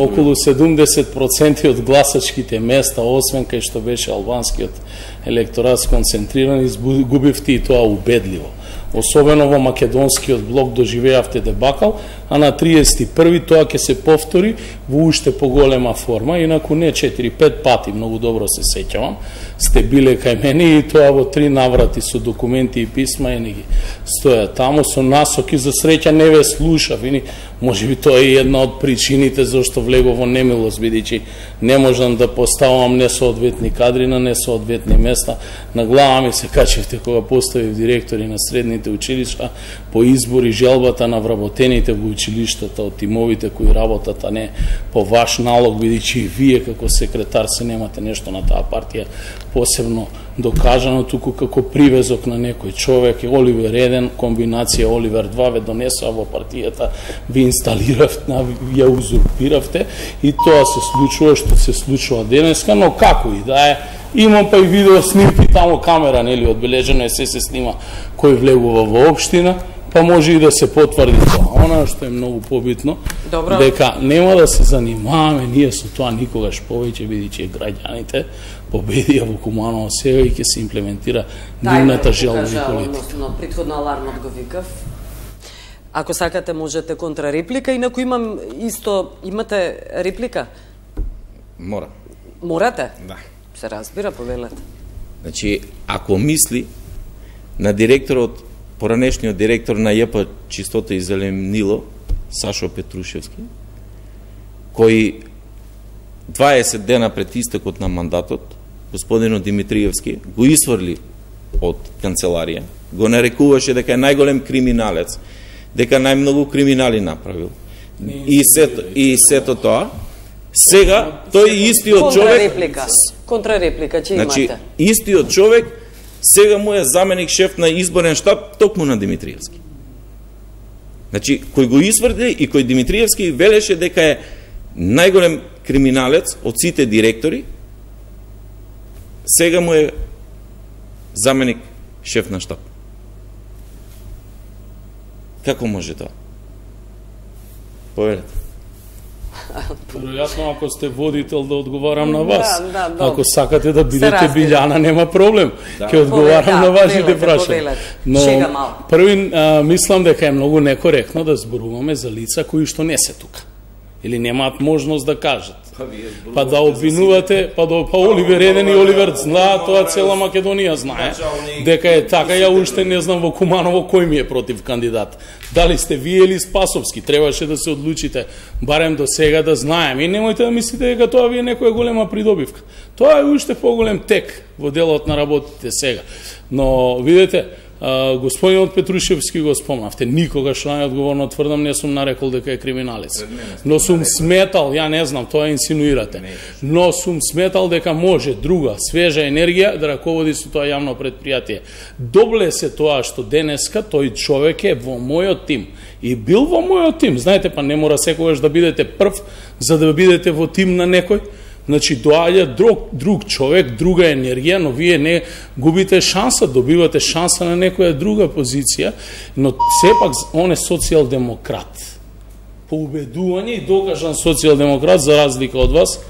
[SPEAKER 2] околу 70% од гласачките места, освен кај што беше албанскиот електорат сконцентриран, изгубивте и тоа убедливо. Особено во македонскиот блок доживеавте дебакал, а на 31 тоа ќе се повтори во уште поголема форма, инаку не 4-5 пати, многу добро се сеќавам, сте биле кај мене и тоа во три наврати со документи и писма и ги стоја таму со насоки за среќа не ве слушав и може би тоа е една од причините зашто влегов во немилост бидејќи не можам да поставам несоодветни кадри на несоодветни места. На глава ми се качевте кога поставив директори на средни средните училишта по избори желбата на вработените во училиштата од тимовите кои работат а не по ваш налог бидејќи и вие како секретар се немате нешто на таа партија. Посебно докажано туку како привезок на некој човек и Оливер 1, комбинација Оливер 2 ве донесува во партијата, ви инсталиравте, ја узурпиравте и тоа се случува што се случува денеска, но како и да е, имам па и видео снимки таму камера, нели, одбележено е се се снима кој влегува во општина, па може и да се потврди тоа. Она што е многу побитно,
[SPEAKER 1] Добро.
[SPEAKER 2] дека нема да се занимаваме ние со тоа никогаш повеќе, бидејќи граѓаните победија во Куманово сега и ќе се имплементира нивната желба и
[SPEAKER 1] кажа,
[SPEAKER 2] политика.
[SPEAKER 1] предходно алармот го викав. Ако сакате, можете контрареплика, инаку имам исто, имате реплика?
[SPEAKER 3] Мора.
[SPEAKER 1] Морате?
[SPEAKER 3] Да.
[SPEAKER 1] Се разбира, повелете.
[SPEAKER 3] Значи, ако мисли на директорот, поранешниот директор на ЈП Чистота и зеленило, Сашо Петрушевски, кој 20 дена пред истекот на мандатот, господинот Димитриевски, го исврли од канцеларија, го нарекуваше дека е најголем криминалец, дека најмногу криминали направил. И сето, и сето тоа, сега тој истиот човек
[SPEAKER 1] Контрареплика. Контрареплика, че
[SPEAKER 3] Значи,
[SPEAKER 1] имате.
[SPEAKER 3] истиот човек сега му е заменик шеф на изборен штаб токму на Димитриевски. Значи, кој го исврди и кој Димитриевски велеше дека е најголем криминалец од сите директори, сега му е заменик шеф на штаб. Како може тоа? Повелете.
[SPEAKER 2] Веројатно ако сте водител да одговарам на вас.
[SPEAKER 1] Да, да, да.
[SPEAKER 2] Ако сакате да бидете. Билјана нема проблем.
[SPEAKER 3] Да.
[SPEAKER 2] Ќе одговарам
[SPEAKER 1] да,
[SPEAKER 2] на вашите прашања. Но први а, мислам дека е многу некоректно да зборуваме за лица кои што не се тука или немаат можност да кажат. Па да обвинувате, па да па Оливер Еден и Оливер знаат, тоа цела Македонија знае дека е така. Ја уште не знам во Куманово кој ми е против кандидат. Дали сте вие или Спасовски, требаше да се одлучите барем до сега да знаем. И немојте да мислите дека тоа ви е некоја голема придобивка. Тоа е уште поголем тек во делот на работите сега. Но видете, господинот Петрушевски го спомнавте, никогаш најодговорно тврдам не сум нарекол дека е криминалец. Но сум сметал, ја не знам, тоа инсинуирате. Но сум сметал дека може друга, свежа енергија да раководи со тоа јавно предпријатие. Добле се тоа што денеска тој човек е во мојот тим. И бил во мојот тим. Знаете, па не мора секогаш да бидете прв за да бидете во тим на некој. Значи, доаѓа друг, друг човек, друга енергија, но вие не губите шанса, добивате шанса на некоја друга позиција, но сепак он е социјалдемократ. По убедување и докажан социјалдемократ, за разлика од вас,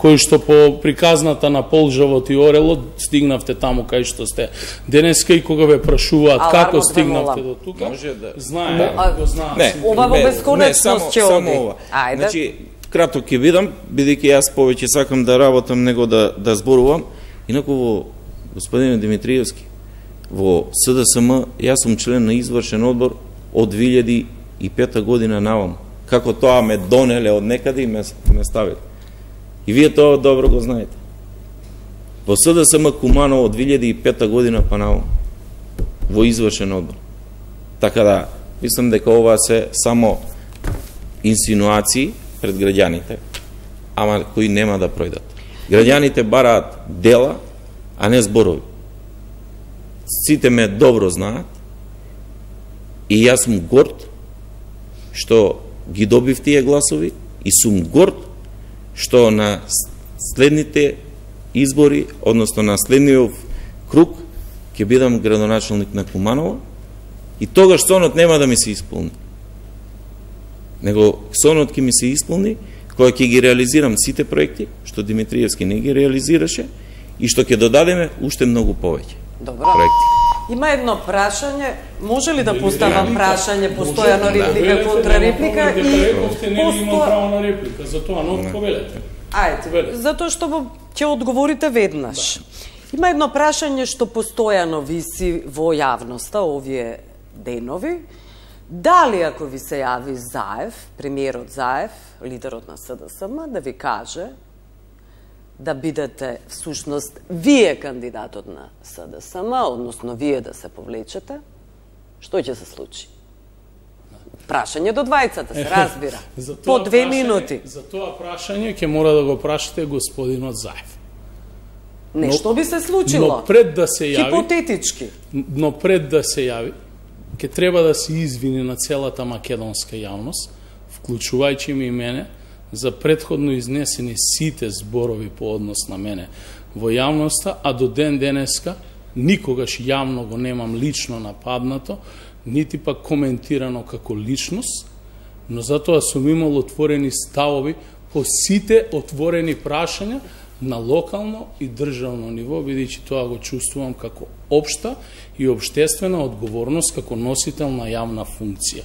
[SPEAKER 2] кој што по приказната на Полжавот и Орелот стигнавте таму кај што сте денеска и кога ве прашуваат како
[SPEAKER 1] ве
[SPEAKER 2] стигнавте до тука,
[SPEAKER 3] Може да-
[SPEAKER 2] знае,
[SPEAKER 1] А,
[SPEAKER 2] го знаат.
[SPEAKER 3] Не,
[SPEAKER 1] Ова во
[SPEAKER 3] не,
[SPEAKER 1] бесконечност
[SPEAKER 3] не, само,
[SPEAKER 1] ќе
[SPEAKER 3] само
[SPEAKER 1] оди.
[SPEAKER 3] ова.
[SPEAKER 1] Ајде.
[SPEAKER 3] Значи, кратко ќе видам, бидејќи јас повеќе сакам да работам него да да зборувам. Инаку во господине Димитриевски, во СДСМ јас сум член на извршен одбор од 2005 година навам. Како тоа ме донеле од некаде и ме, ме ставиле. И вие тоа добро го знаете. Во СДСМ Куманово од 2005 година па навам во извршен одбор. Така да, мислам дека ова се само инсинуации пред граѓаните, ама кои нема да пројдат. Граѓаните бараат дела, а не зборови. сите ме добро знаат и јас сум горд што ги добив тие гласови и сум горд што на следните избори, односно на следниот круг, ќе бидам градоначалник на Куманово и тогаш сонот нема да ми се исполни. Него сонот ќе ми се исполни кога ќе ги реализирам сите проекти, што Димитриевски не ги реализираше, и што ќе додадеме уште многу повеќе
[SPEAKER 1] Добро.
[SPEAKER 3] проекти.
[SPEAKER 1] Има едно прашање, може ли да поставам прашање, постојано реплика, контрареплика и
[SPEAKER 2] Рековте, не ли имам
[SPEAKER 1] посто...
[SPEAKER 2] право на реплика, затоа, но повелете.
[SPEAKER 1] Ајде, затоа што ќе одговорите веднаш. Има едно прашање што постојано виси во јавноста овие денови. Дали ако ви се јави Заев, премиерот Заев, лидерот на СДСМ, да ви каже да бидете всушност вие кандидатот на СДСМ, односно вие да се повлечете, што ќе се случи? Прашање до двајцата, се разбира.
[SPEAKER 2] За
[SPEAKER 1] По две
[SPEAKER 2] прашање-
[SPEAKER 1] минути.
[SPEAKER 2] За тоа прашање ќе мора да го прашате господинот Заев.
[SPEAKER 1] Нешто би се случило.
[SPEAKER 2] Но пред да се јави,
[SPEAKER 1] Хипотетички.
[SPEAKER 2] но пред да се јави, ќе треба да се извини на целата македонска јавност, вклучувајќи ми и мене, за предходно изнесени сите зборови по однос на мене во јавноста, а до ден денеска никогаш јавно го немам лично нападнато, нити пак коментирано како личност, но затоа сум имал отворени ставови по сите отворени прашања на локално и државно ниво, бидејќи тоа го чувствувам како општа и обштествена одговорност како носител на јавна функција.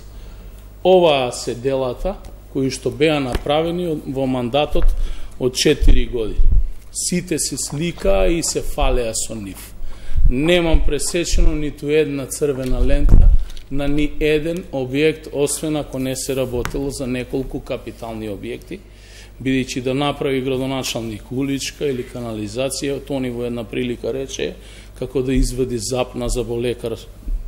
[SPEAKER 2] Оваа се делата кои што беа направени во мандатот од 4 години. Сите се сликаа и се фалеа со нив. Немам пресечено ниту една црвена лента на ни еден објект, освен ако не се работело за неколку капитални објекти, бидејќи да направи градоначалник уличка или канализација, Тони во една прилика рече како да извади запна за болекар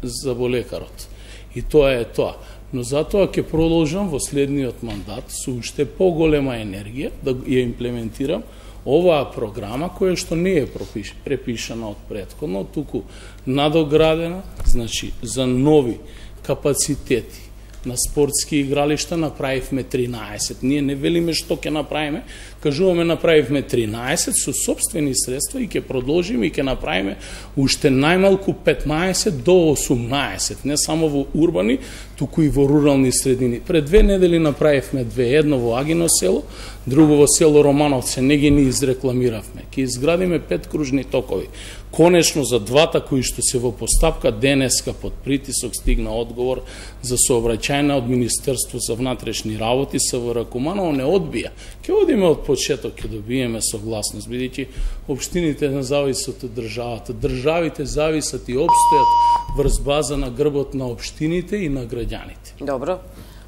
[SPEAKER 2] за болекарот. И тоа е тоа. Но затоа ќе продолжам во следниот мандат со уште поголема енергија да ја имплементирам оваа програма која што не е пропиш, препишана од предходно, туку надоградена, значи за нови капацитети на спортски игралишта направивме 13. Ние не велиме што ќе направиме, кажуваме направивме 13 со собствени средства и ќе продолжиме и ќе направиме уште најмалку 15 до 18, не само во урбани, туку и во рурални средини. Пред две недели направивме две, едно во Агино село, друго во село Романовце, не ги ни изрекламиравме. ке изградиме пет кружни токови. Конечно за двата кои што се во постапка денеска под притисок стигна одговор за сообраќајна од Министерство за внатрешни работи СВР Куманово не одбија. ке одиме од почеток ќе добиеме согласност бидејќи општините не зависат од државата. Државите зависат и обстојат врз база на грбот на општините и на граѓаните.
[SPEAKER 1] Добро.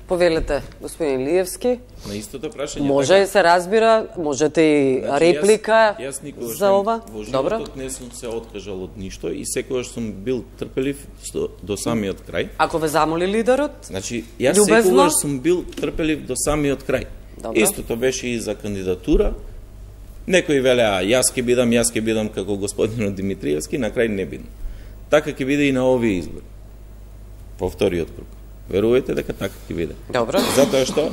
[SPEAKER 1] Повелете, господин Лиевски.
[SPEAKER 3] На истото прашање
[SPEAKER 1] Може
[SPEAKER 3] така,
[SPEAKER 1] и се разбира, можете и
[SPEAKER 3] Значи,
[SPEAKER 1] реплика
[SPEAKER 3] јас, јас никогаш
[SPEAKER 1] за ова.
[SPEAKER 3] Во
[SPEAKER 1] Добро.
[SPEAKER 3] животот не сум се откажал од ништо и секогаш сум бил трпелив до, до самиот крај.
[SPEAKER 1] Ако ве замоли лидерот,
[SPEAKER 3] Значи, јас
[SPEAKER 1] Љубезно?
[SPEAKER 3] секогаш сум бил трпелив до самиот крај.
[SPEAKER 1] Добро.
[SPEAKER 3] Истото беше и за кандидатура. Некои велеа, јас ќе бидам, јас ќе бидам како господинот Димитриевски, на крај не бидам. Така ќе биде и на овие избори. По вториот круг. Верувајте дека така ќе биде.
[SPEAKER 1] добро.
[SPEAKER 3] Затоа што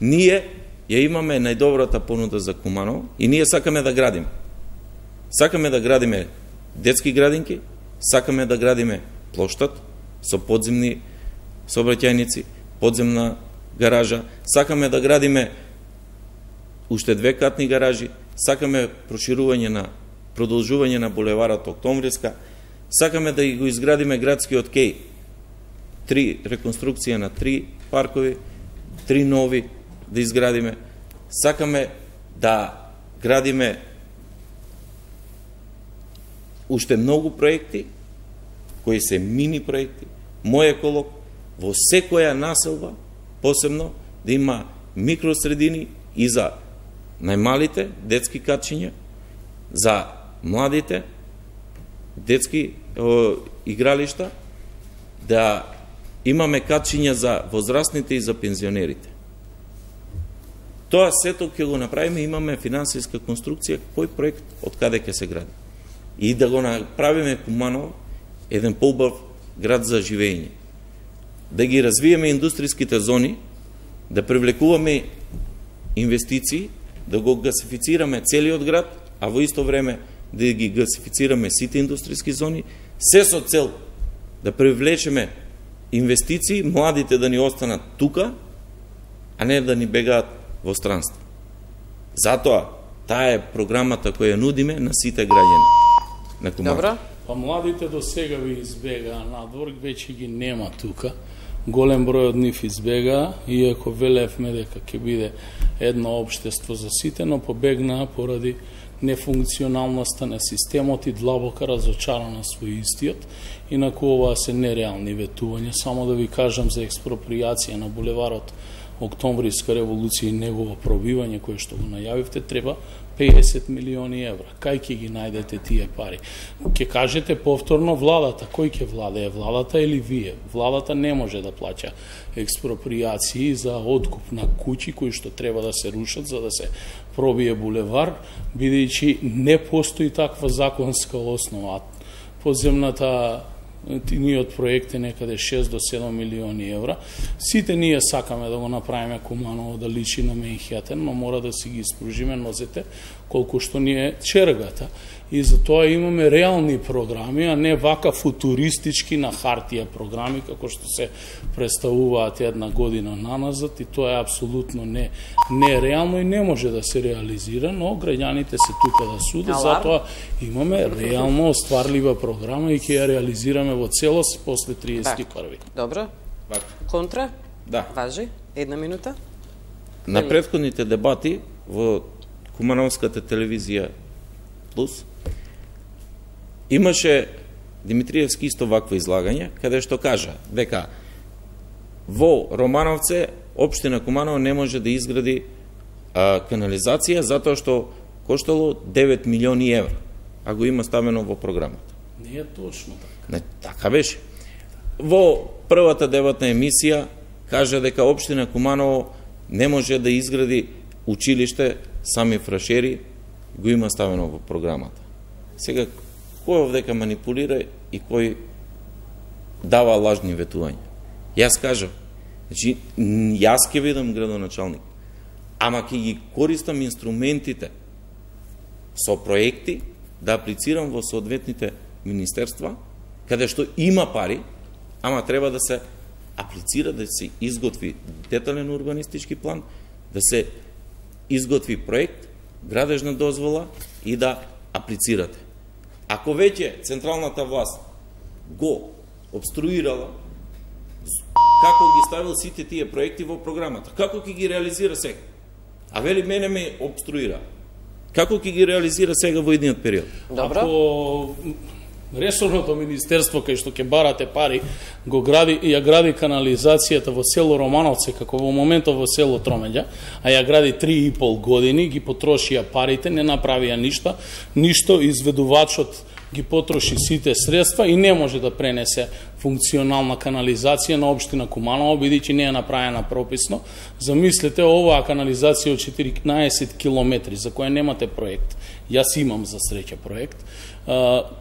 [SPEAKER 3] ние ја имаме најдобрата понуда за Куманово и ние сакаме да градиме. Сакаме да градиме детски градинки, сакаме да градиме плоштад со подземни сообраќајници, подземна гаража, сакаме да градиме уште две катни гаражи, сакаме проширување на продолжување на булеварот Октомвриска, сакаме да го изградиме градскиот кеј, три реконструкција на три паркови, три нови да изградиме. Сакаме да градиме уште многу проекти, кои се мини проекти, мој еколог, во секоја населба, посебно, да има микросредини и за најмалите детски качиња, за младите детски о, игралишта, да имаме качиња за возрастните и за пензионерите. Тоа сето ќе го направиме, имаме финансиска конструкција, кој проект од каде ќе се гради. И да го направиме Куманово еден поубав град за живење. Да ги развиеме индустријските зони, да привлекуваме инвестиции, да го гасифицираме целиот град, а во исто време да ги гасифицираме сите индустријски зони, се со цел да привлечеме инвестиции, младите да ни останат тука, а не да ни бегаат во странство. Затоа, таа е програмата која нудиме на сите граѓани на Кумар.
[SPEAKER 1] Добро.
[SPEAKER 2] Па младите до сега ви избегаа надвор, веќе ги нема тука. Голем број од нив избега, иако велевме дека ќе биде едно обштество за сите, но побегнаа поради нефункционалноста на системот и длабока разочарана во истиот. Инаку ова се нереални ветувања. Само да ви кажам за експроприација на булеварот Октомвриска револуција и негово пробивање кое што го најавивте треба 50 милиони евра. Кај ќе ги најдете тие пари? Ке кажете повторно владата. Кој ќе владе? Е владата или вие? Владата не може да плаќа експроприации за откуп на куќи кои што треба да се рушат за да се пробие булевар, бидејќи не постои таква законска основа. Подземната тиниот проект е некаде 6 до 7 милиони евра. Сите ние сакаме да го направиме Куманово да личи на Менхетен, но мора да си ги испружиме нозете колку што ни е чергата. И затоа имаме реални програми, а не вака футуристички на хартија програми, како што се представуваат една година наназад, и тоа е апсолутно не, не реално и не може да се реализира, но граѓаните се тука да суде, затоа имаме реално остварлива програма и ќе ја реализираме во целост после 31.
[SPEAKER 1] Добро.
[SPEAKER 3] Вака.
[SPEAKER 1] Контра?
[SPEAKER 3] Да.
[SPEAKER 1] Важи. Една минута.
[SPEAKER 3] На предходните дебати во Кумановската телевизија Плюс имаше Димитриевски исто вакво излагање, каде што кажа дека во Романовце општина Куманово не може да изгради а, канализација затоа што коштало 9 милиони евра, а го има ставено во програмата.
[SPEAKER 2] Не е точно така.
[SPEAKER 3] Не, така беше. Во првата дебатна емисија кажа дека општина Куманово не може да изгради училиште сами фрашери, го има ставено во програмата. Сега, кој овдека манипулира и кој дава лажни ветувања? Јас кажам, значи, јас ќе видам градоначалник, ама ќе ги користам инструментите со проекти да аплицирам во соодветните министерства, каде што има пари, ама треба да се аплицира, да се изготви детален урбанистички план, да се изготви проект, градежна дозвола и да аплицирате. Ако веќе централната власт го обструирала, како ги ставил сите тие проекти во програмата? Како ќе ги реализира сега? А вели мене ме обструира. Како ќе ги реализира сега во едниот период?
[SPEAKER 1] Добро.
[SPEAKER 2] Ако ресорното министерство кај што ќе барате пари го гради ја гради канализацијата во село Романовце како во моментот во село Тромеѓа, а ја гради 3 и пол години, ги потрошија парите, не направија ништо, ништо изведувачот ги потроши сите средства и не може да пренесе функционална канализација на општина Куманово, бидејќи не е направена прописно. Замислете оваа канализација од 14 километри, за која немате проект. Јас имам за среќа проект.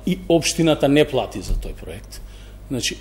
[SPEAKER 2] И општината не плати за тој проект. Значи,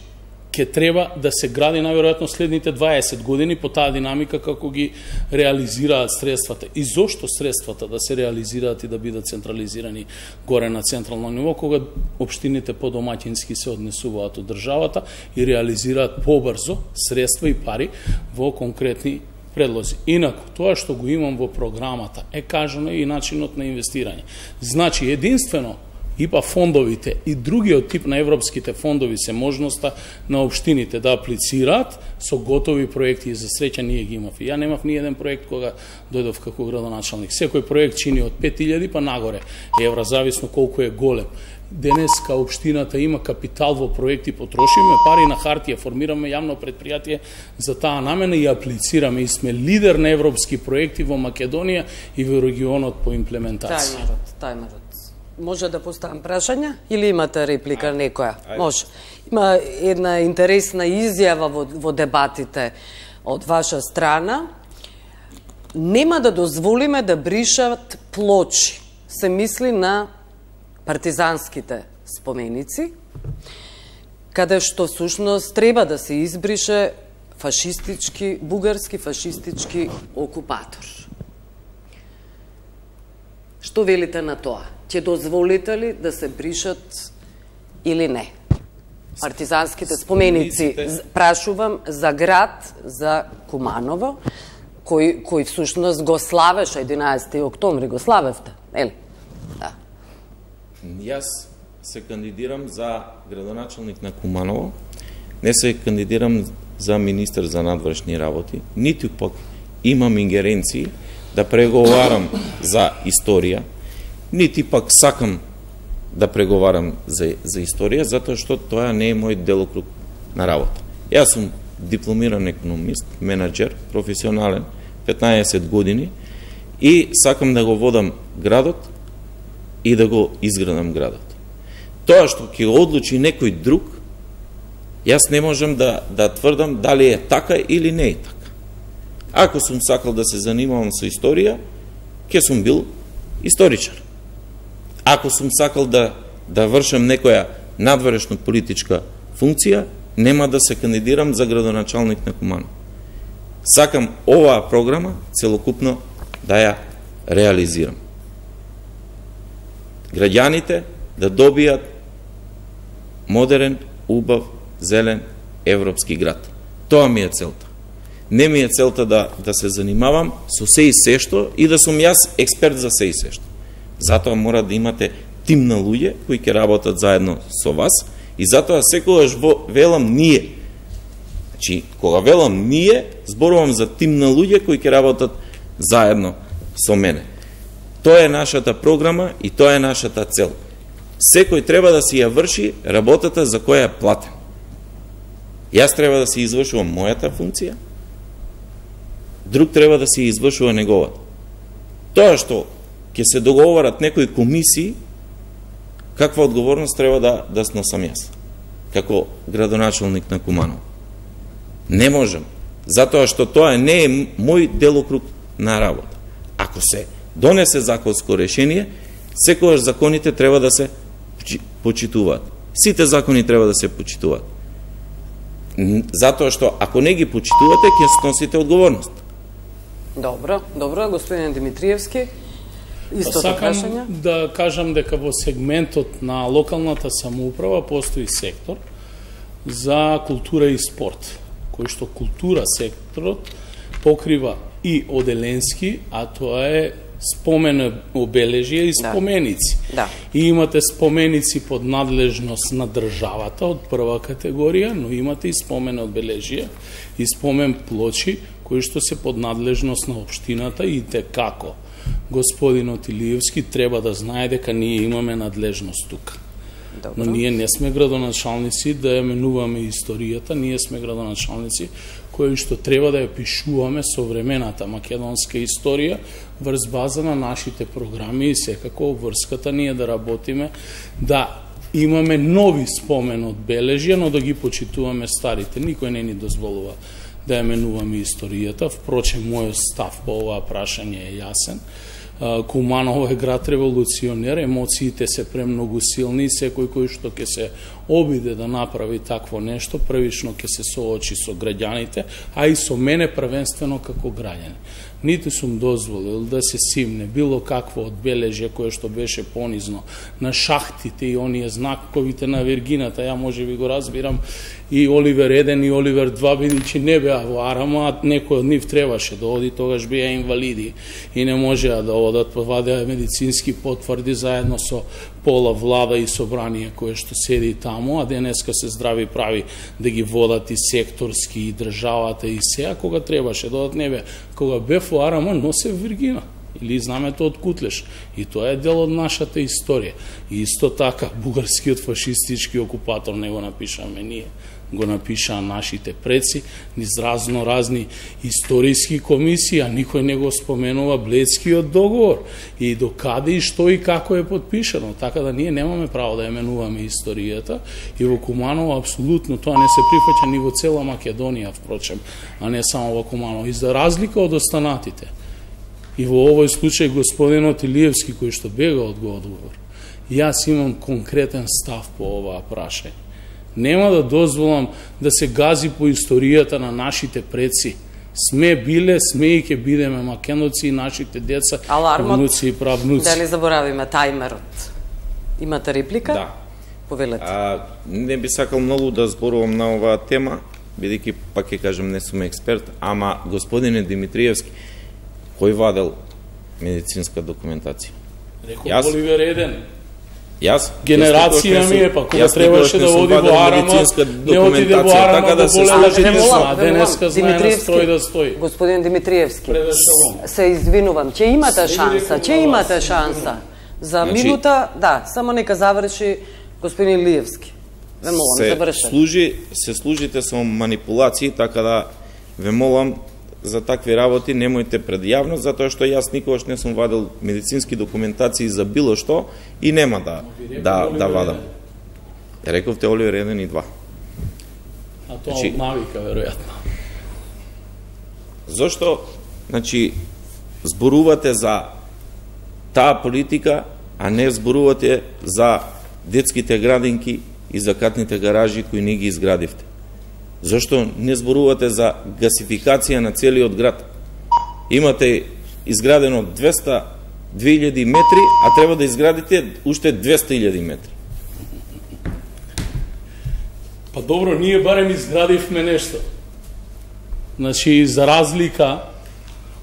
[SPEAKER 2] ќе треба да се гради најверојатно следните 20 години по таа динамика како ги реализираат средствата. И зошто средствата да се реализираат и да бидат централизирани горе на централно ниво, кога општините подомаќински се однесуваат од државата и реализираат побрзо средства и пари во конкретни предлози. Инаку, тоа што го имам во програмата е кажано и начинот на инвестирање. Значи, единствено ИПА фондовите и другиот тип на европските фондови се можноста на општините да аплицираат со готови проекти и за среќа ние ги имав. Ја немав ни еден проект кога дојдов како градоначалник. Секој проект чини од 5000 па нагоре евра, зависно колку е голем. Денеска општината има капитал во проекти, потрошиме пари на хартија, формираме јавно предпријатие за таа намена и аплицираме и сме лидер на европски проекти во Македонија и во регионот по имплементација.
[SPEAKER 1] Тајмерот, тајмерот. Може да поставам прашања или имате реплика некоја? Може. Има една интересна изјава во, во дебатите од ваша страна. Нема да дозволиме да бришат плочи. Се мисли на партизанските споменици. каде што сушност треба да се избрише фашистички, бугарски фашистички окупатор. Што велите на тоа? Ќе дозволите ли да се бришат или не? Партизанските споменици, прашувам за град, за Куманово, кој, кој всушност го славеше 11. октомври, го славевте, ели? Да.
[SPEAKER 3] Јас се кандидирам за градоначалник на Куманово, не се кандидирам за министер за надвршни работи, ниту пак имам ингеренции да преговарам за историја, нити пак сакам да преговарам за, за историја, затоа што тоа не е мој делокруг на работа. Јас сум дипломиран економист, менеджер, професионален, 15 години и сакам да го водам градот и да го изградам градот. Тоа што ќе одлучи некој друг, јас не можам да, да тврдам дали е така или не е така. Ако сум сакал да се занимавам со историја, ќе сум бил историчар. Ако сум сакал да, да вршам некоја надворешно политичка функција, нема да се кандидирам за градоначалник на Кумано. Сакам оваа програма целокупно да ја реализирам. Граѓаните да добијат модерен, убав, зелен европски град. Тоа ми е целта. Не ми е целта да, да се занимавам со се и се што и да сум јас експерт за се и се што. Затоа мора да имате тим на луѓе кои ќе работат заедно со вас и затоа секогаш во, велам ние. Значи, кога велам ние, зборувам за тим на луѓе кои ќе работат заедно со мене. Тоа е нашата програма и тоа е нашата цел. Секој треба да си ја врши работата за која е платен. Јас треба да си извршувам мојата функција, друг треба да си извршува неговата. Тоа што ќе се договорат некои комисии, каква одговорност треба да, да сносам јас, како градоначалник на Куманово. Не можам, затоа што тоа не е мој делокруг на работа. Ако се донесе законско решение, секогаш законите треба да се почитуваат. Сите закони треба да се почитуваат. Затоа што ако не ги почитувате, ќе сносите одговорност.
[SPEAKER 1] Добро, добро, господине Димитриевски. Истото
[SPEAKER 2] Сакам
[SPEAKER 1] прашање?
[SPEAKER 2] да кажам дека во сегментот на локалната самоуправа постои сектор за култура и спорт, кој што култура секторот покрива и оделенски, а тоа е спомен обележија и
[SPEAKER 1] Да.
[SPEAKER 2] споменици.
[SPEAKER 1] Да.
[SPEAKER 2] И имате споменици под надлежност на државата од прва категорија, но имате и спомен одбележија и спомен плочи кои што се под надлежност на општината и те како господин Отилиевски треба да знае дека ние имаме надлежност тука.
[SPEAKER 1] Добро.
[SPEAKER 2] Но ние не сме градоначалници да ја менуваме историјата, ние сме градоначалници кои што треба да ја пишуваме современата македонска историја врз база на нашите програми и секако врската ние да работиме да имаме нови спомен од бележја, но да ги почитуваме старите. Никој не ни дозволува да ја менуваме историјата. Впрочем, мојот став по оваа прашање е јасен. Куманово е град револуционер, емоциите се премногу силни и секој кој што ќе се обиде да направи такво нешто, првично ќе се соочи со граѓаните, а и со мене првенствено како граѓанин. Ниту сум дозволил да се симне било какво одбележе кое што беше понизно на шахтите и оние знаковите на Виргината, ја може би го разбирам и Оливер 1 и Оливер 2 бидејќи не беа во Арама, а некој од нив требаше да оди, тогаш беа инвалиди и не можеа да одат, вадеа медицински потврди заедно со пола влада и собрание кое што седи таму, а денеска се здрави прави да ги водат и секторски и државата и се, а кога требаше да одат не бе. Кога бев во Арама, носе Виргина или знамето од Кутлеш. И тоа е дел од нашата историја. И исто така, бугарскиот фашистички окупатор не го напишаме ние го напишаа нашите предци низ разно разни историски комисии, а никој не го споменува Бледскиот договор и до каде и што и како е подпишано. Така да ние немаме право да ја менуваме историјата и во Куманово апсолутно тоа не се прифаќа ни во цела Македонија, впрочем, а не само во Куманово. И за разлика од останатите, и во овој случај господинот Илиевски кој што бега од го одговор, јас имам конкретен став по оваа прашање Нема да дозволам да се гази по историјата на нашите предци. Сме биле, сме и ќе бидеме макеноци и нашите деца,
[SPEAKER 1] Алармот,
[SPEAKER 2] внуци и правнуци.
[SPEAKER 1] Дали заборавиме тајмерот? Имате реплика?
[SPEAKER 3] Да.
[SPEAKER 1] Повелете.
[SPEAKER 3] А, не би сакал многу да зборувам на оваа тема, бидејќи пак ќе кажам не сум експерт, ама господине Димитриевски, кој вадел медицинска документација?
[SPEAKER 2] Рекол
[SPEAKER 3] Јас-
[SPEAKER 2] Оливер Еден.
[SPEAKER 3] Јас
[SPEAKER 2] Генерација ми е, па
[SPEAKER 3] не
[SPEAKER 2] кога требаше да
[SPEAKER 3] не
[SPEAKER 2] оди во Арама, не отиде во
[SPEAKER 3] документација,
[SPEAKER 2] Арама,
[SPEAKER 3] така да се
[SPEAKER 2] лажите
[SPEAKER 3] нешто.
[SPEAKER 2] сма. денеска знае на строј да стои.
[SPEAKER 1] Господин Димитриевски, се извинувам, ќе имате шанса, ќе имате шанса. За
[SPEAKER 3] Значи-
[SPEAKER 1] минута, да, само нека заврши господин Лиевски. Ве молам,
[SPEAKER 3] се
[SPEAKER 1] завршете.
[SPEAKER 3] служи се служите со манипулации, така да ве молам за такви работи немојте пред јавност, затоа што јас никогаш не сум вадил медицински документации за било што и нема да да да вадам. Рековте Оливер 1 и 2.
[SPEAKER 2] А тоа
[SPEAKER 3] Значи-
[SPEAKER 2] од навика, веројатно.
[SPEAKER 3] Зошто, значи, зборувате за таа политика, а не зборувате за детските градинки и за катните гаражи кои не ги изградивте? Зошто не зборувате за гасификација на целиот град? Имате изградено 200 2000 метри, а треба да изградите уште 200.000 метри.
[SPEAKER 2] Па добро, ние барем изградивме нешто. Значи, за разлика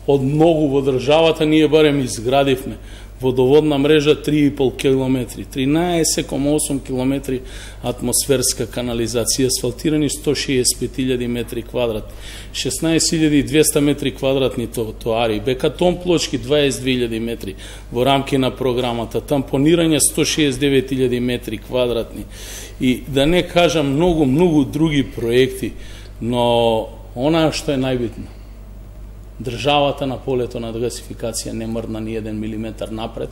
[SPEAKER 2] од многу во државата, ние барем изградивме водоводна мрежа 3,5 километри, 13,8 километри атмосферска канализација, асфалтирани 165.000 метри квадратни, 16.200 метри квадратни тротоари, бекатон плочки 22.000 метри во рамки на програмата, тампонирање 169.000 метри квадратни. И да не кажам многу, многу други проекти, но она што е најбитно, државата на полето на гасификација не мрдна ни еден милиметар напред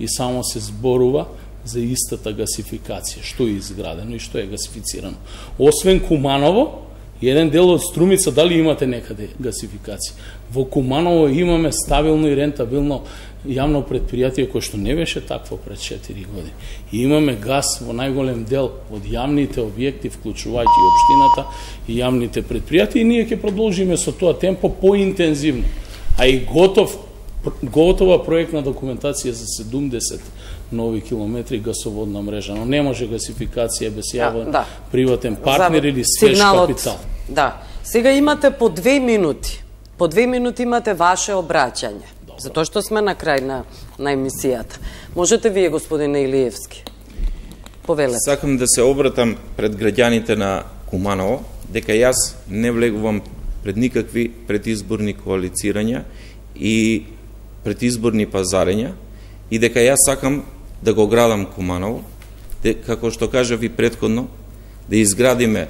[SPEAKER 2] и само се зборува за истата гасификација, што е изградено и што е гасифицирано. Освен Куманово, еден дел од Струмица, дали имате некаде гасификација? Во Куманово имаме стабилно и рентабилно јавно предпријатие кој што не беше такво пред 4 години. И имаме газ во најголем дел од јавните објекти, вклучувајќи и општината и јавните предпријатија и ние ќе продолжиме со тоа темпо поинтензивно. А и готов готова проектна документација за 70 нови километри гасоводна мрежа, но не може гасификација без јавен
[SPEAKER 1] да.
[SPEAKER 2] приватен партнер
[SPEAKER 1] За
[SPEAKER 2] или свеж
[SPEAKER 1] сигналот,
[SPEAKER 2] капитал.
[SPEAKER 1] Да. Сега имате по две минути. По две минути имате ваше обраќање. Затоа што сме на крај на, на емисијата. Можете вие, господине Илиевски. Повелете.
[SPEAKER 3] Сакам да се обратам пред граѓаните на Куманово, дека јас не влегувам пред никакви предизборни коалицирања и предизборни пазарења и дека јас сакам да го градам Куманово, де, како што кажав ви предходно, да изградиме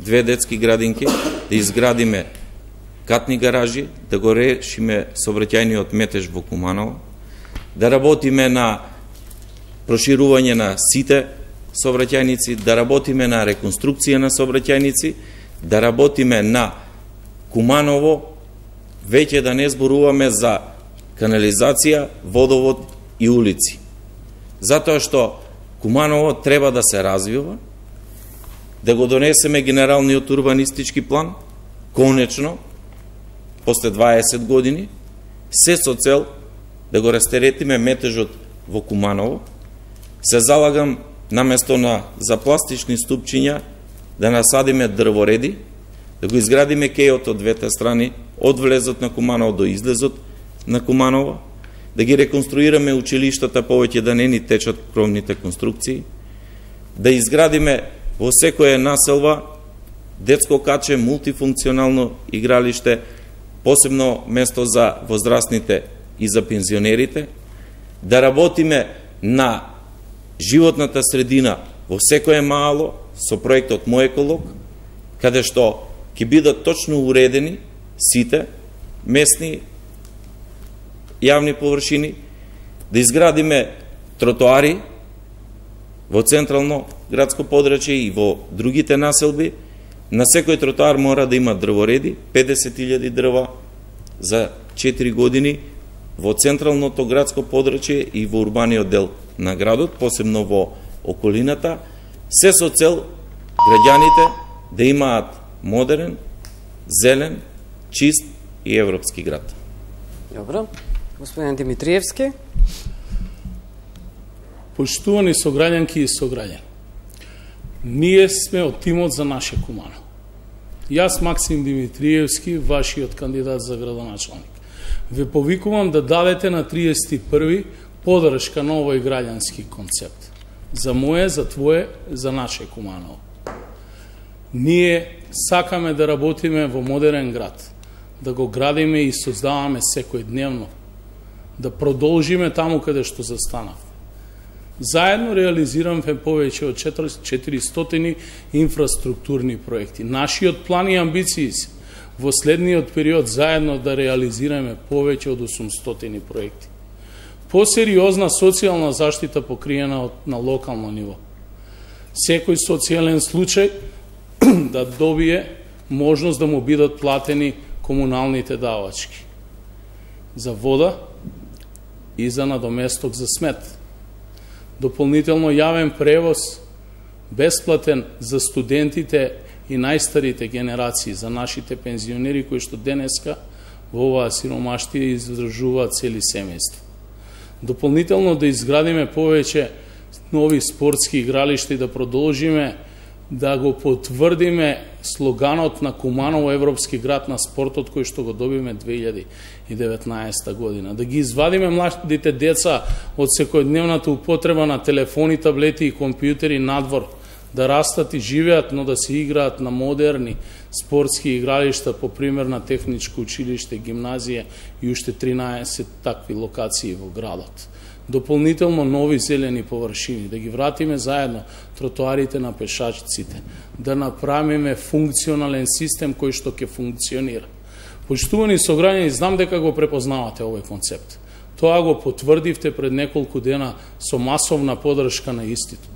[SPEAKER 3] две детски градинки, да изградиме катни гаражи, да го решиме сообраќајниот метеж во Куманово, да работиме на проширување на сите сообраќајници, да работиме на реконструкција на сообраќајници, да работиме на Куманово, веќе да не зборуваме за канализација, водовод и улици. Затоа што Куманово треба да се развива, да го донесеме генералниот урбанистички план, конечно, после 20 години, се со цел да го растеретиме метежот во Куманово, се залагам наместо на за пластични ступчиња да насадиме дрвореди, да го изградиме кејот од двете страни, од влезот на Куманово до излезот на Куманово, да ги реконструираме училиштата повеќе да не ни течат кровните конструкции, да изградиме во секоја населба детско каче, мултифункционално игралиште, посебно место за возрастните и за пензионерите, да работиме на животната средина во секое мало со проектот Мој еколог, каде што ќе бидат точно уредени сите местни јавни површини, да изградиме тротоари во централно градско подрачје и во другите населби, на секој тротоар мора да има дрвореди, 50.000 дрва за 4 години во централното градско подрачје и во урбаниот дел на градот, посебно во околината, се со цел граѓаните да имаат модерен, зелен, чист и европски град.
[SPEAKER 1] Добро. Господин Димитриевски.
[SPEAKER 2] Поштувани сограѓанки и сограѓани, ние сме од тимот за наше Кумано. Јас Максим Димитриевски, вашиот кандидат за градоначалник. Ве повикувам да дадете на 31 подршка на овој граѓански концепт. За моје, за твое, за наше Куманово. Ние сакаме да работиме во модерен град, да го градиме и создаваме секој дневно, да продолжиме таму каде што застанав. Заедно реализираме повеќе од 400 инфраструктурни проекти. Нашиот план и амбиции се во следниот период заедно да реализираме повеќе од 800 проекти. Посериозна социјална заштита покриена на локално ниво. Секој социјален случај да добие можност да му бидат платени комуналните давачки за вода и за надоместок за смет. Дополнително јавен превоз бесплатен за студентите и најстарите генерации, за нашите пензионери кои што денеска во оваа сиромаштија издржуваат цели семејства. Дополнително да изградиме повеќе нови спортски игралишта и да продолжиме да го потврдиме слоганот на Куманово Европски град на спортот кој што го добиме 2019 година. Да ги извадиме младите деца од секојдневната употреба на телефони, таблети и компјутери надвор, да растат и живеат, но да се играат на модерни спортски игралишта, по пример на техничко училиште, гимназија и уште 13 такви локации во градот дополнително нови зелени површини, да ги вратиме заедно тротоарите на пешачците, да направиме функционален систем кој што ќе функционира. Почитувани сограѓани, знам дека го препознавате овој концепт. Тоа го потврдивте пред неколку дена со масовна подршка на институт.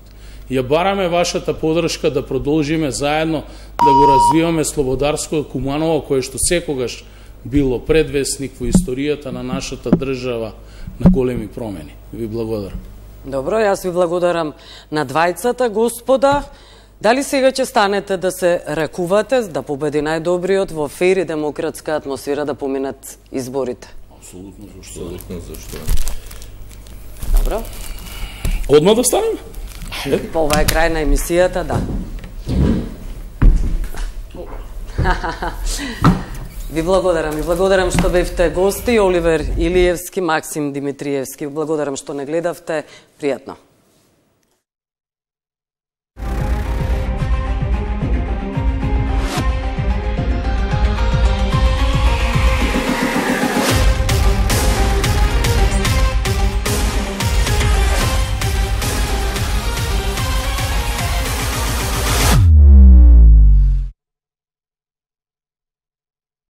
[SPEAKER 2] Ја бараме вашата подршка да продолжиме заедно да го развиваме Слободарско Куманово, кое што секогаш било предвесник во историјата на нашата држава на големи промени. Ви благодарам.
[SPEAKER 1] Добро, јас ви благодарам на двајцата, господа. Дали сега ќе станете да се ракувате, да победи најдобриот во фер и демократска атмосфера да поминат изборите?
[SPEAKER 2] Апсолутно, зашто?
[SPEAKER 3] Абсолютно зашто.
[SPEAKER 1] Добро.
[SPEAKER 2] Одма да станеме?
[SPEAKER 1] По ова е крај на емисијата, да. Ви благодарам, ви благодарам што бевте гости, Оливер Илиевски, Максим Димитриевски. Ви благодарам што не гледавте. Пријатно.